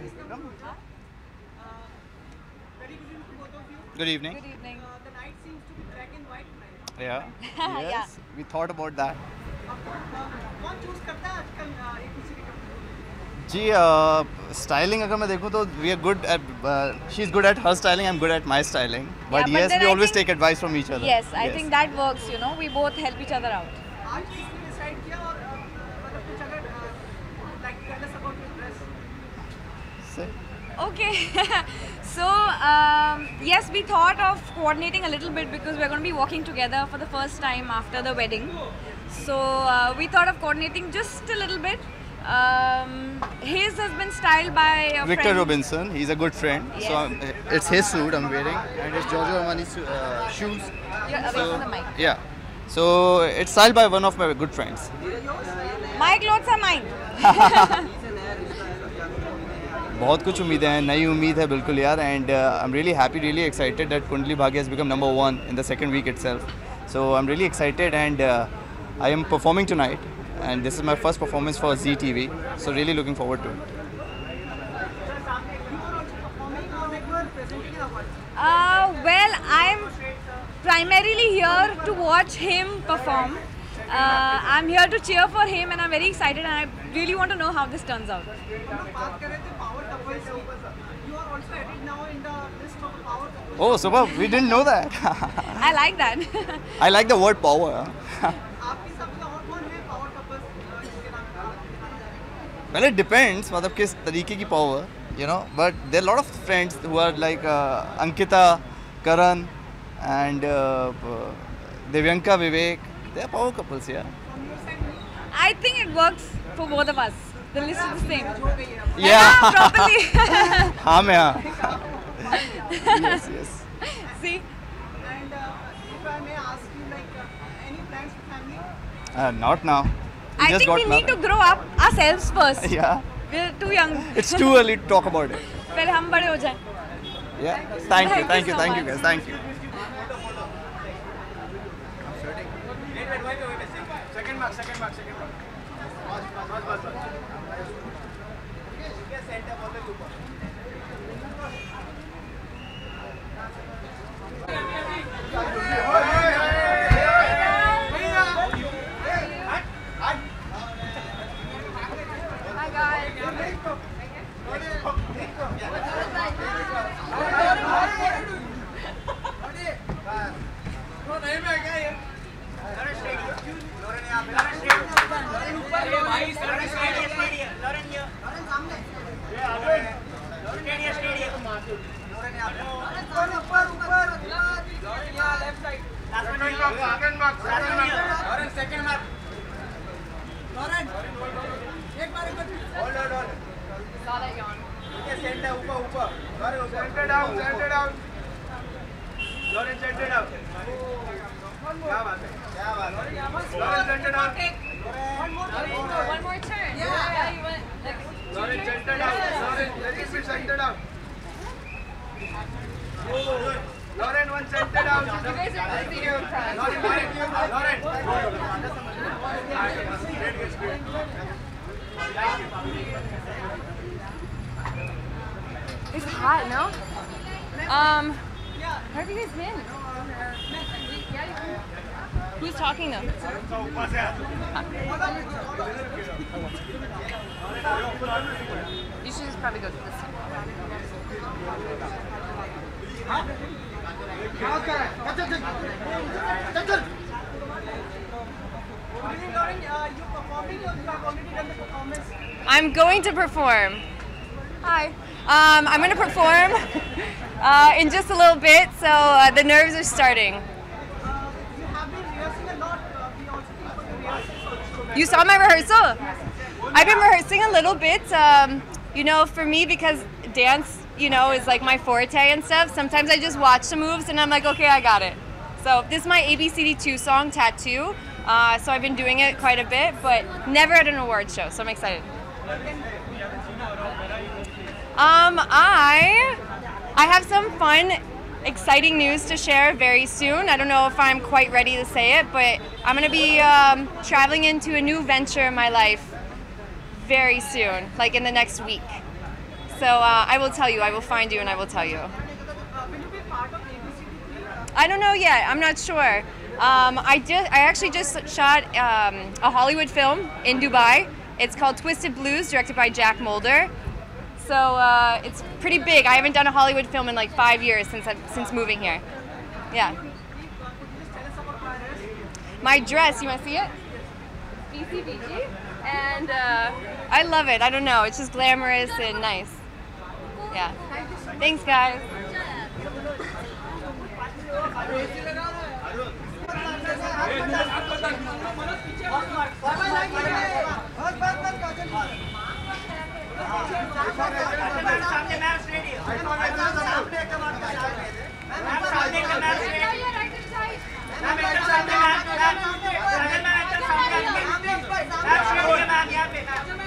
Good evening. Good evening. Uh, the night seems to be black and white tonight. Yeah. Yeah. Yes, we thought about that. कौन choose करता है आजकल uh, एक दूसरे के जी styling अगर मैं देखूँ तो we are good at she is good at her styling I am good at my styling but but yes then we I always think- take advice from each other Yes, I think that works, you know. We both help each other out. Okay. So um, yes, we thought of coordinating a little bit because we're going to be walking together for the first time after the wedding. So uh, we thought of coordinating just a little bit. Um, his has been styled by a Victor friend. Robinson, he's a good friend. So Yes. I'm, it's his suit I'm wearing, and it's Giorgio Armani's uh, shoes. You're away So- from the mic. Yeah. So it's styled by one of my good friends. My clothes are mine. बहुत कुछ उम्मीदें हैं नई उम्मीद है बिल्कुल यार and I am really happy really excited that Kundali Bhagya has become number one in the second week itself so i'm really excited and uh, i am performing tonight and this is my first performance for z tv so really looking forward to it Uh, well, I'm primarily here to watch him perform. Uh, I'm here to cheer for him, and I'm very excited. And I really want to know how this turns out. oh super we didn't know that I like that. i like the word power huh? well it depends मतलब किस तरीके की power you know but there are a lot of friends who are like uh, Ankita Karan and uh, Devyanka Vivek they are power couples yeah I think it works for both of us. The list is the same. Yeah. properly. हाँ मैं हाँ yes yes See, And uh, if I may ask you, like, uh, any plans for family? uh, not now we I think we need to grow up ourselves first. yeah We're too young. it's too early to talk about it पहले हम बड़े हो जाएँ. yeah thank you Thank thank you thank you guys thank you Second mark, second mark, second mark. बस बस बस बस Second mark, second mark. Lauren, second mark. Lauren, एक बार एक बार. Hold on, hold on. Saw that yawn. Okay, center, ऊपर, ऊपर. Lauren, ऊपर. Center down, center down. Lauren, center down. क्या बात है? क्या बात है? Lauren, center down. One more, one more turn. Yeah, yeah you went like. Lauren, center down. Lauren, let it be center down. Lauren, one center down. You guys are here with press. Lauren, Lauren. It's hot, no? Um, where have you guys been? Who's talking though? You should just probably go to this one. I'm going to perform. Hi. Um, I'm going to perform uh, in just a little bit, so uh, the nerves are starting. You have been rehearsing a lot. You saw my rehearsal? I've been rehearsing a little bit. Um, you know, for me, because dance, you know, is like my forte and stuff, sometimes I just watch the moves and I'm like, okay, I got it. So this is my ABCD2 song, Tattoo. Uh, so I've been doing it quite a bit, but never at an award show, so I'm excited. Um, I I have some fun, exciting news to share very soon. I don't know if I'm quite ready to say it, but I'm gonna be um, traveling into a new venture in my life very soon, like in the next week. So uh, I will tell you. I will find you and I will tell you. I don't know yet. I'm not sure. Um, I just I actually just shot um, a Hollywood film in Dubai. It's called Twisted Blues, directed by Jack Mulder. So uh, it's pretty big. I haven't done a Hollywood film in like five years since I, since moving here. Yeah. My dress, you want to see it? BCBG, and uh, I love it. I don't know. It's just glamorous and nice. Yeah. Thanks, guys. Ma'am ही आपका सामने ma'am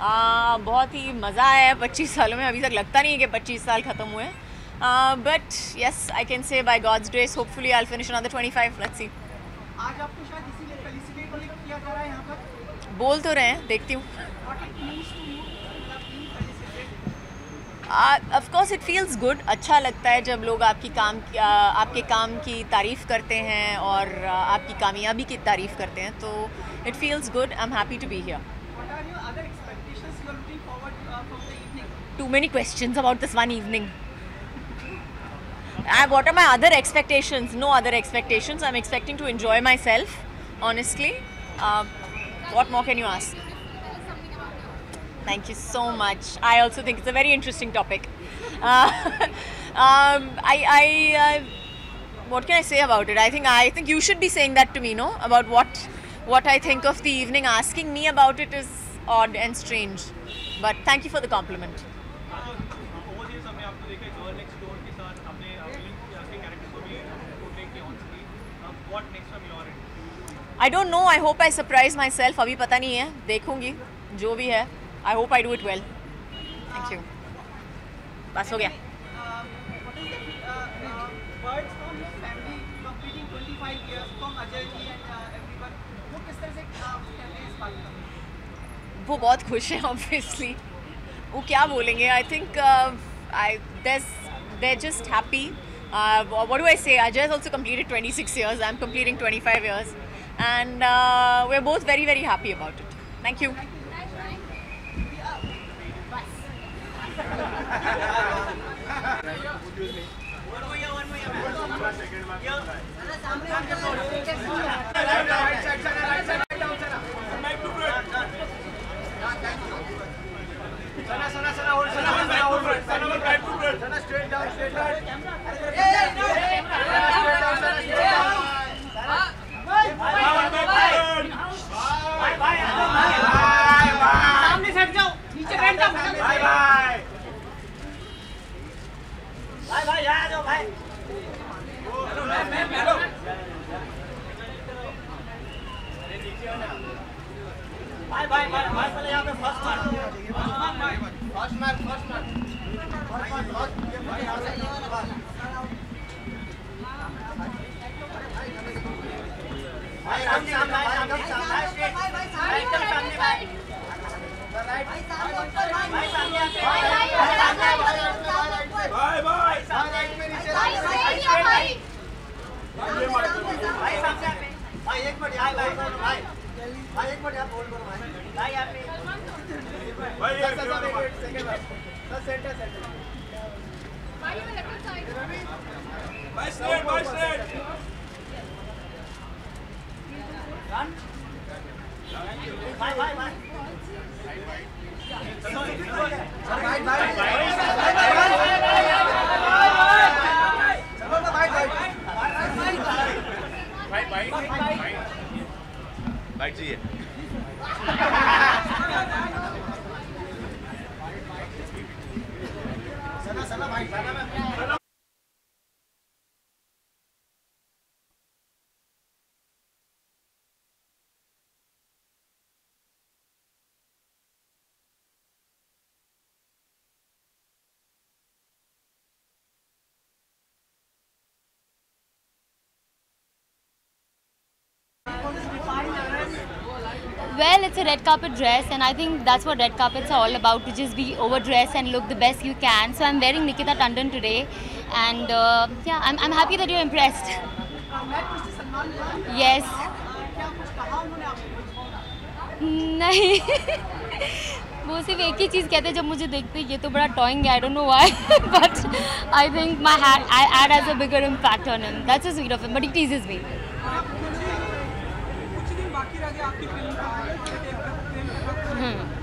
आ, बहुत ही मज़ा आया है 25 सालों में। अभी तक लगता नहीं है कि 25 साल ख़त्म हुए। But yes I can say by God's grace hopefully I finish another 25 let's see आज आपको शायद इसीलिए फेलिसिटेट किया जा रहा है यहाँ पर। बोल तो रहे हैं देखती हूँ। Of course it feels good अच्छा लगता है जब लोग आपकी काम की आपके काम की तारीफ़ करते हैं और आपकी कामयाबी की तारीफ़ करते हैं। तो it feels good. I'm happy to be here. What are your other expectations you are looking forward to uh, from the evening? Too many questions about this one evening. I, what are my other expectations? No other expectations. I'm expecting to enjoy myself, honestly. Uh, what more can you ask? Thank you so much. I also think it's a very interesting topic. Uh, um, I, I uh, what can I say about it? I think I think you should be saying that to me, no? About what what I think of the evening. Asking me about it is odd and strange. But thank you for the compliment. ये and I don't know. I hope I surprise myself. अभी पता नहीं है देखूँगी जो भी है I hope I do it well. Thank you. बस हो गया Uh, what is the uh, uh, words from your family completing 25 years from Ajay ji and uh, everyone? वो किस तरह से uh, कहते हैं इस बात का? वो बहुत खुश हैं ऑब्वियसली वो क्या बोलेंगे I think I they just happy what do I say I just also complete it twenty six years I am completing twenty five years and we are both very very happy about it thank you Sana Sana Sana hold Sana hold Sana hold Sana hold right to bread Sana straight down straight down सामने से जाओ नीचे बैठ जाओ bye bye भाई भाई आ जाओ भाई भाई भाई भाई भाई पहले यहाँ पे फ़र्स्ट मार। भाई एक मिनट भाई भाई भाई भाई एक मिनट यहाँ होल्ड करो भाई भाई भाई ये सेकंड सर सेंटर सेंटर भाई स्ट्रेट भाई स्ट्रेट भाई भाई भाई बाइट चाहिए। सना Well, it's a red carpet dress, and I think that's what red carpets are all about to just be overdressed and look the best you can. So I'm wearing Nikita Tandon today, and uh, yeah, I'm, I'm happy that you're impressed. Yes. नहीं वो सिर्फ एक ही चीज़ कहते हैं जब मुझे देखते हैं ये तो बड़ा toing I don't know why but I think my head I add as a bigger impact on him that's a sweet of him but he teases me of hmm.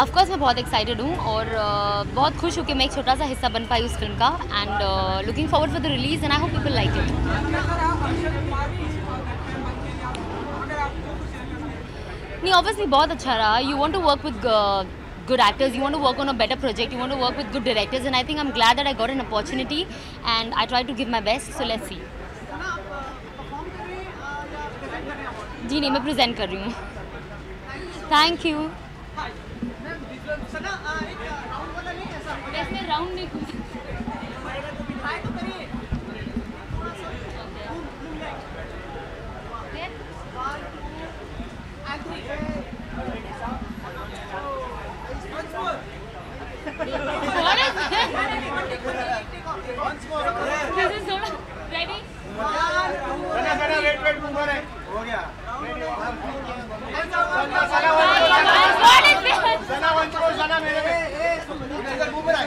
Of course मैं बहुत एक्साइटेड हूँ और uh, बहुत खुश हूँ कि मैं एक छोटा सा हिस्सा बन पाई उस फ़िल्म का end looking forward for the release and I hope people like it नहीं ऑब्वियसली बहुत अच्छा रहा। You want to work with good actors you want to work on a better project you want to work with good directors and I think I am glad that I got an opportunity and I try to give my best so let's see जी नहीं मैं present कर रही हूँ। Thank you इसमें round नहीं What is this? Is so ready? Sana Sana wait wait ऊपर है हो गया वन करो सना मेरे में इधर ऊपर है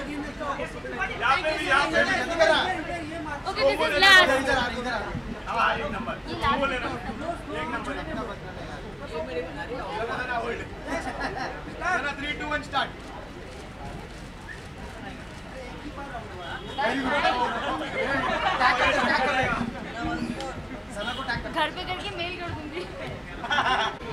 यहाँ पे भी यहाँ पे भी इधर आ Okay, this is last. इधर आ इधर आ हाँ एक नंबर वो लेना एक number Sana Sana hold Sana 3 2 1 start घर पे करके मेल कर दूँगी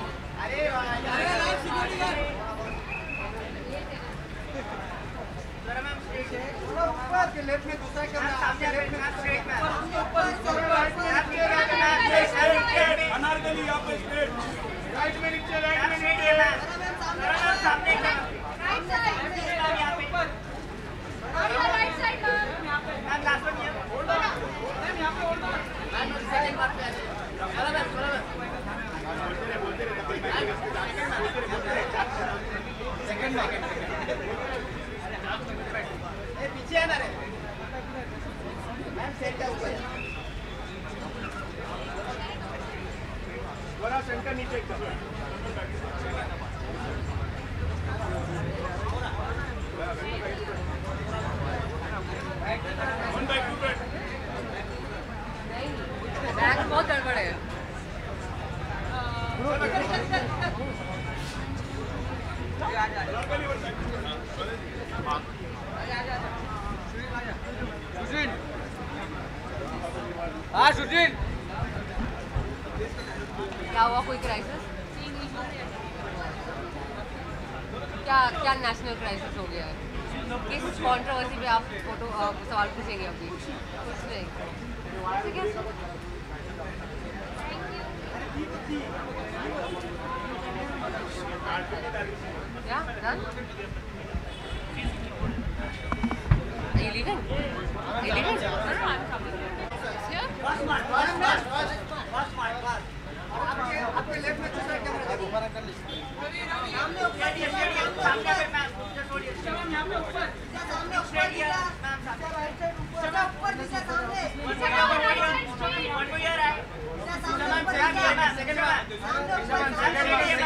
ऊपर के लेफ़्ट में दूसरा कैमरा आपके लेफ़्ट में स्ट्रेट में अनारकली यहाँ पे स्ट्रेट राइट में नीचे राइट में नीचे सामने राइट साइड यहाँ पे। Right side ma'am last here hold on ma'am यहाँ पे। होल्ड ऑन मैम सेकंड बार पे चलो मैम चलो मैम। बोलते रहे बोलते रहे सेकंड में ए पीछे है ना रे। Ma'am centre by two back bag बहुत गड़बड़ है सुशील हाँ सुशील क्या हुआ कोई क्राइसिस क्या क्या नेशनल क्राइसिस हो गया है किस कंट्रोवर्सी पे आप फ़ोटो सवाल पूछेंगे अभी कुछ नहीं Yeah, done? Are you leaving? Are you leaving? No, no, I'm coming. Second है मैम सेकंड है ma'am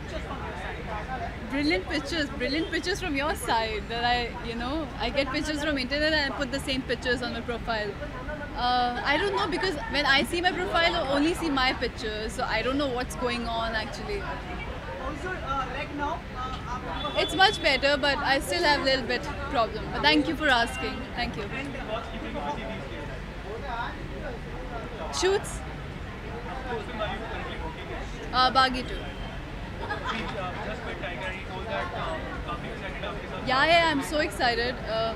Brilliant pictures, brilliant pictures from your side that I, you know, I get pictures from internet and I put the same pictures on my profile. Uh, I don't know because when I see my profile, I only see my pictures, so I don't know what's going on actually. Also, like now, it's much better, but I still have a little bit problem. But thank you for asking. Thank you. Shoots. Uh, Baghi too. Yeah, yeah, I'm so excited. Uh,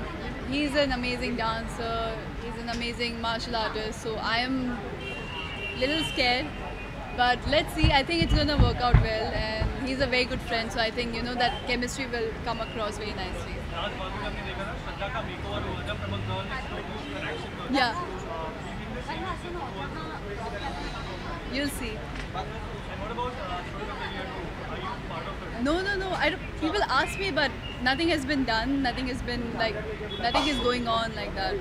he's an amazing dancer. He's an amazing martial artist. So I am a little scared, but let's see. I think it's gonna work out well, and he's a very good friend. So I think you know that chemistry will come across very nicely. Yeah. You'll see. No, no, no. I don't, people ask me, but nothing has been done. Nothing has been like nothing is going on like that.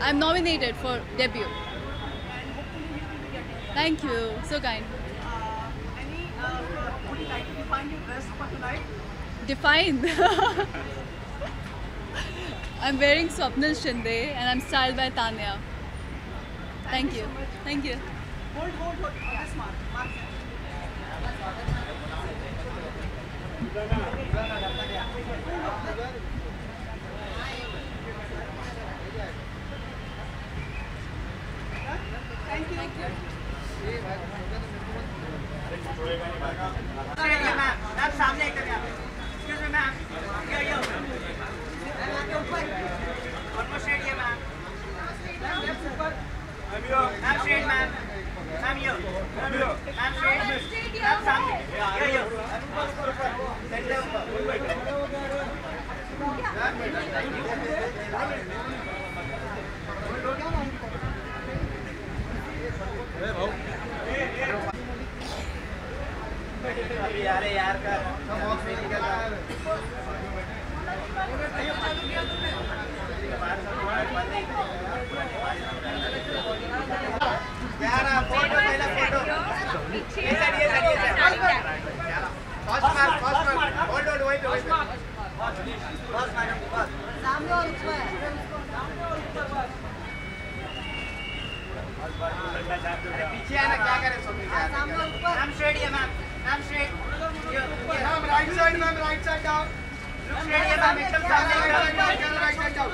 I'm nominated for debut. Thank you. So kind. Would you like to define your dress for tonight? Define. I'm wearing Swapnil Shinde and I'm styled by Tanya. Thank, Thank you. you so Thank you. Hold, hold, hold. This mark, mark. Thank you. Thank you. Ma'am ma'am सामने एक तरह excuse me ma'am ये ये ma'am आपके ऊपर one more shade ये ma'am ma'am left ऊपर ma'am shade ma'am ma'am ये मैम शेड मैम यार यार का यार फ़ोटो पहला फ़ोटो ये साइड ये साइड ये side first mark first mark hold hold wait wait first madam first सामने और ऊपर अरे पीछे आना क्या करे मैम स्ट्रेट है ma'am ma'am straight ma'am right side ma'am right side down straight है मैम एकदम सामने राइट साइड डाउन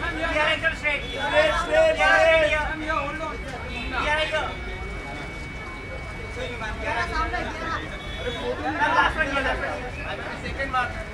मैम ये एकदम स्ट्रेट स्ट्रेट स्ट्रेट मैम ये होल्ड ऑन ये है ये ग्यारह सामने ग्यारह मैम लास्ट वन ये last one second mark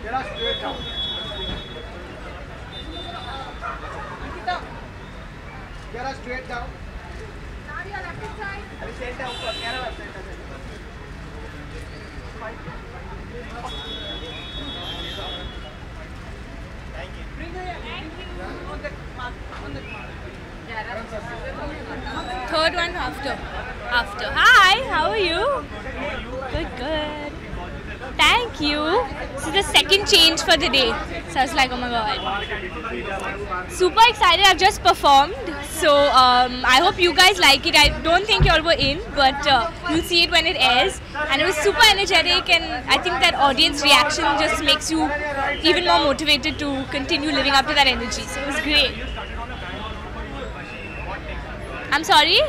second second second तेरा मैम सेकंड मार्क पे आ जाओ सामने ऊपर अरे हुआ नहीं क्या अभी तक बस ये बस बस क्या नाम है second second second second mark बस बस भाई Get us straight down. Get us straight down. अभी सेंटर ऊपर मेरा वाला centre Thank you. Bring her Thank you. On the mark. On the mark. Third one after. After. Hi, how are you? Good, good. Thank you. This is the second change for the day. So I was like, oh my god. Super excited. I've just performed. So um, I hope you guys like it. I don't think you all were in, but uh, you'll see it when it airs. And it was super energetic, and I think that audience reaction just makes you even more motivated to continue living up to that energy. So it was great. I'm sorry?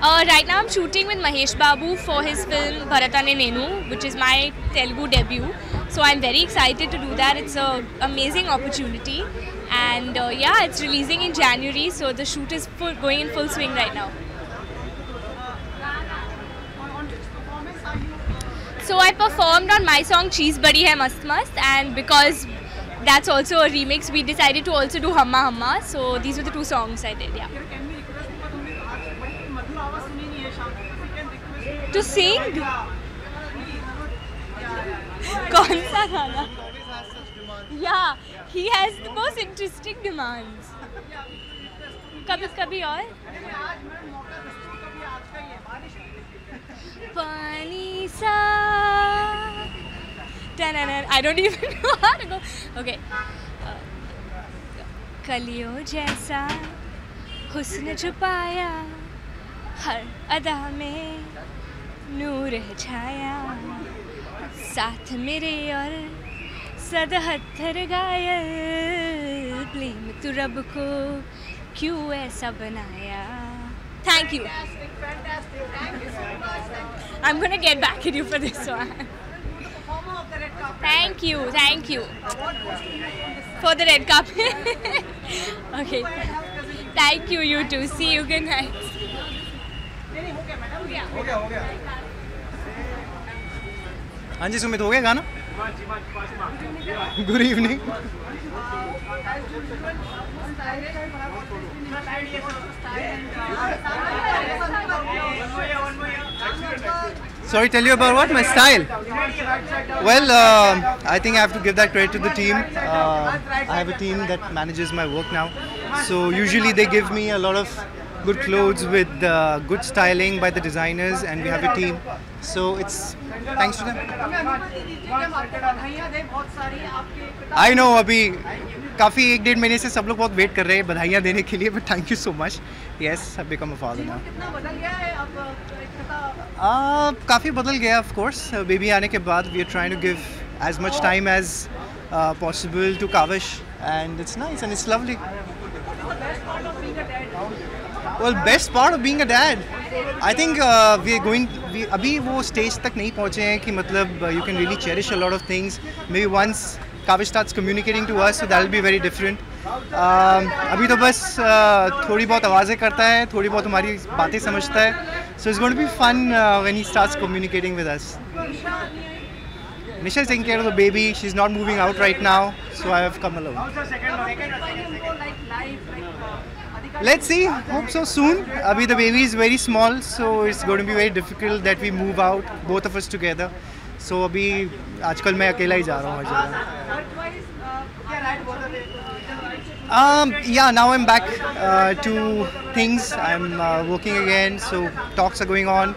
Uh, right now I'm shooting with Mahesh Babu for his film Bharatane Nenu, which is my Telugu debut. So I'm very excited to do that. It's an amazing opportunity. And uh, yeah, it's releasing in January, so the shoot is full, going in full swing right now. So I performed on my song Cheese Buddy Hai Mast Mast, and because that's also a remix, we decided to also do Hamma Hamma. So these were the two songs I did, yeah. To sing कौन सा गाना? या he has the most interesting demands कभी कभी और? पानी सा। I don't even know how to go okay कलियों जैसा, हुस्न छुपाया, हर अदा में। नूर छाया साथ मेरे और सद हथर गायल प्लेम तू रब को क्यों ऐसा बनाया? Thank you I am going get back you for this one thank you thank you for the red cup okay thank you you to see you good night हो गया मैडम। हो गया हो गया। हाँ जी सुमित हो गया गाना good evening Sorry, tell you about what? My style. Well, uh, I think I have to give that credit to the team. Uh, I have a team that manages my work now. So usually they give me a lot of good clothes with uh, good styling by the designers, and we have a team. So it's thanks to them. I know अभी काफ़ी एक डेढ़ महीने से सब लोग बहुत wait कर रहे हैं बधाइयाँ देने के लिए but thank you so much yes I become a father now काफ़ी बदल गया ऑफ़ कोर्स बेबी आने के बाद we are trying to give as much time as possible to Kavish and it's nice and it's lovely well best part of being a dad i think uh, we are going we अभी वो stage तक नहीं पहुंचे हैं कि मतलब you can really cherish a lot of things may be once Kavish starts communicating to us so that will be very different अभी तो बस uh, थोड़ी बहुत आवाज़ें करता है थोड़ी बहुत हमारी बातें समझता है so it's going to be fun when he starts communicating with us Nisha is taking care of the baby. She's not moving out right now, so I have come along. let's see. Hope so soon. Abhi the baby is very small so it's going to be very difficult that we move out both of us together. So abhi aajkal main akela hi ja raha hu um yeah now i'm back uh, to things. I'm uh, working again so talks are going on.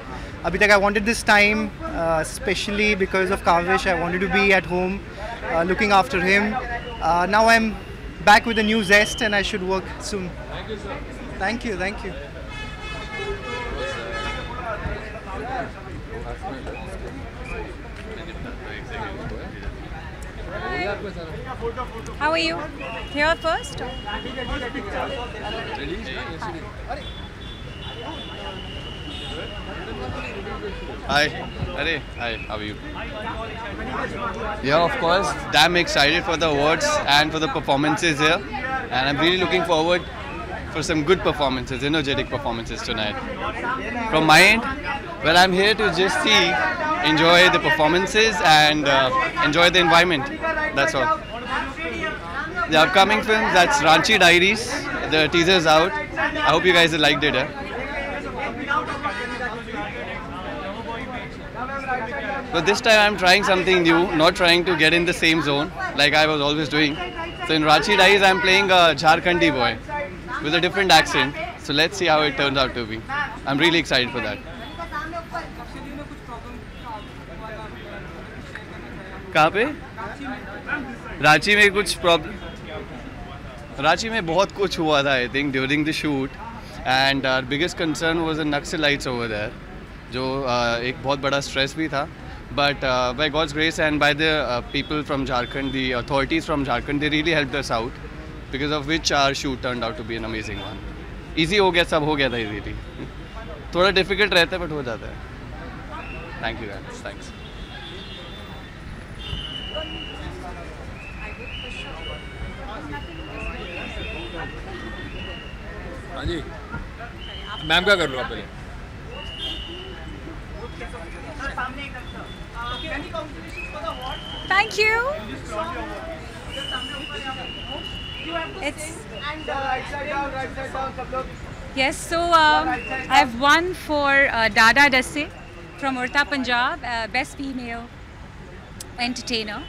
Abhi tak i wanted this time uh, especially because of kavish i wanted to be at home uh, looking after him. Uh, now i'm back with a new zest and i should work soon. Thank you, sir. Thank you, thank you. How are you? Here first? Hi. Are, hi, how are you? Yeah, of course. Damn excited for the awards and for the performances here. And I'm really looking forward for some good performances, energetic performances tonight. From my end, well, I'm here to just see, enjoy the performances and uh, enjoy the environment. That's all. The upcoming film, that's Ranchi Diaries. The teaser's out. I hope you guys liked it. Eh? But this time I'm trying something new, not trying to get in the same zone like I was always doing. So in Rachi Dice I'm playing a Jharkhandi boy with a different accent. So let's see how it turns out to be. I'm really excited for that. कहाँ पे रांची में कुछ problem Ranchi में बहुत कुछ हुआ था I think during the shoot and our biggest concern was the naxalites over there जो uh, एक बहुत बड़ा स्ट्रेस भी था but uh, by God's grace and by the uh, people from Jharkhand, the authorities from Jharkhand, they really helped us out because of which our shoot turn out to be an amazing one easy हो गया सब हो गया था easily थोड़ा difficult रहता है but हो जाता है। थैंक यू थैंक्स हाँ जी। मैम क्या कर लो आप thank you It's yes. So um, I've won for uh, Dada Dasse from Urta Punjab, uh, best female entertainer,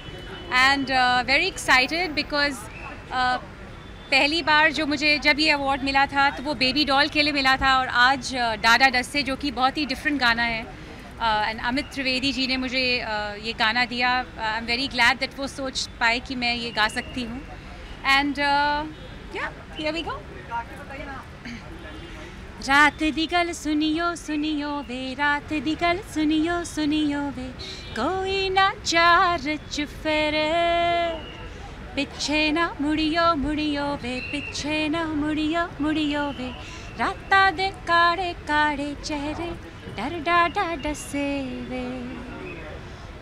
and very excited because पहली बार जो मुझे जब ये अवार्ड मिला था तो वो बेबी डॉल के लिए मिला था और आज uh, डाडा डस्से जो कि बहुत ही डिफरेंट गाना है एंड अमित त्रिवेदी जी ने मुझे uh, ये गाना दिया. I am very glad that वो सोच पाए कि मैं ये गा सकती हूँ. एंड या हियर वी गो रात दी गल सुनियो सुनियो वे, रात दी गल सुनियो सुनियो वे। कोई ना चार चुफेरे पिछे ना मुड़ियो मुड़ियो वे, पिछे ना मुड़ियो मुड़ियो वे। राता दे काड़े काड़े चेहरे, डर डाडा डसे वे।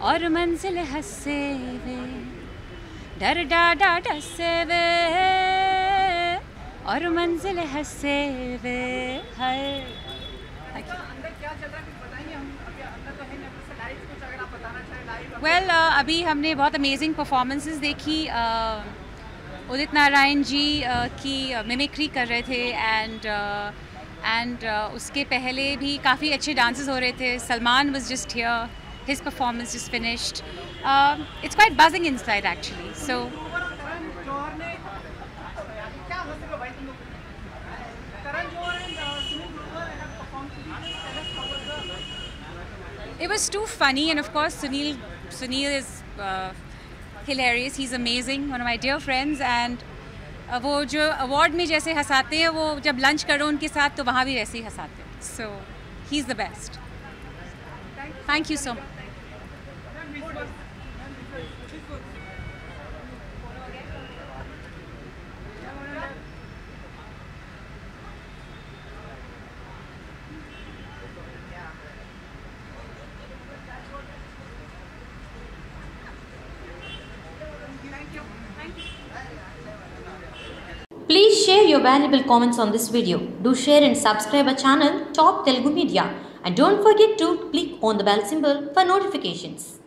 और मंजिल हंसे वे। डर डाडा डसे वे और मंजिल हंसे वे है वेल well, uh, अभी हमने बहुत अमेजिंग परफॉर्मेंसेस देखी uh, उदित नारायण जी uh, की मिमिक्री कर रहे थे एंड एंड उसके पहले भी काफ़ी अच्छे डांसेस हो रहे थे। Salman was just here His performance just finished it's quite buzzing inside actually so It was too funny, and of course, Sunil Sunil is uh, hilarious. He's amazing, one of my dear friends, and uh, वो जो award में जैसे हंसाते हैं वो जब lunch करो उनके साथ तो वहाँ भी वैसे ही हंसाते हैं so he is the best Thank you so much. Please share your valuable comments on this video. Do share and subscribe our channel Top Telugu Media. And don't forget to click on the bell symbol for notifications.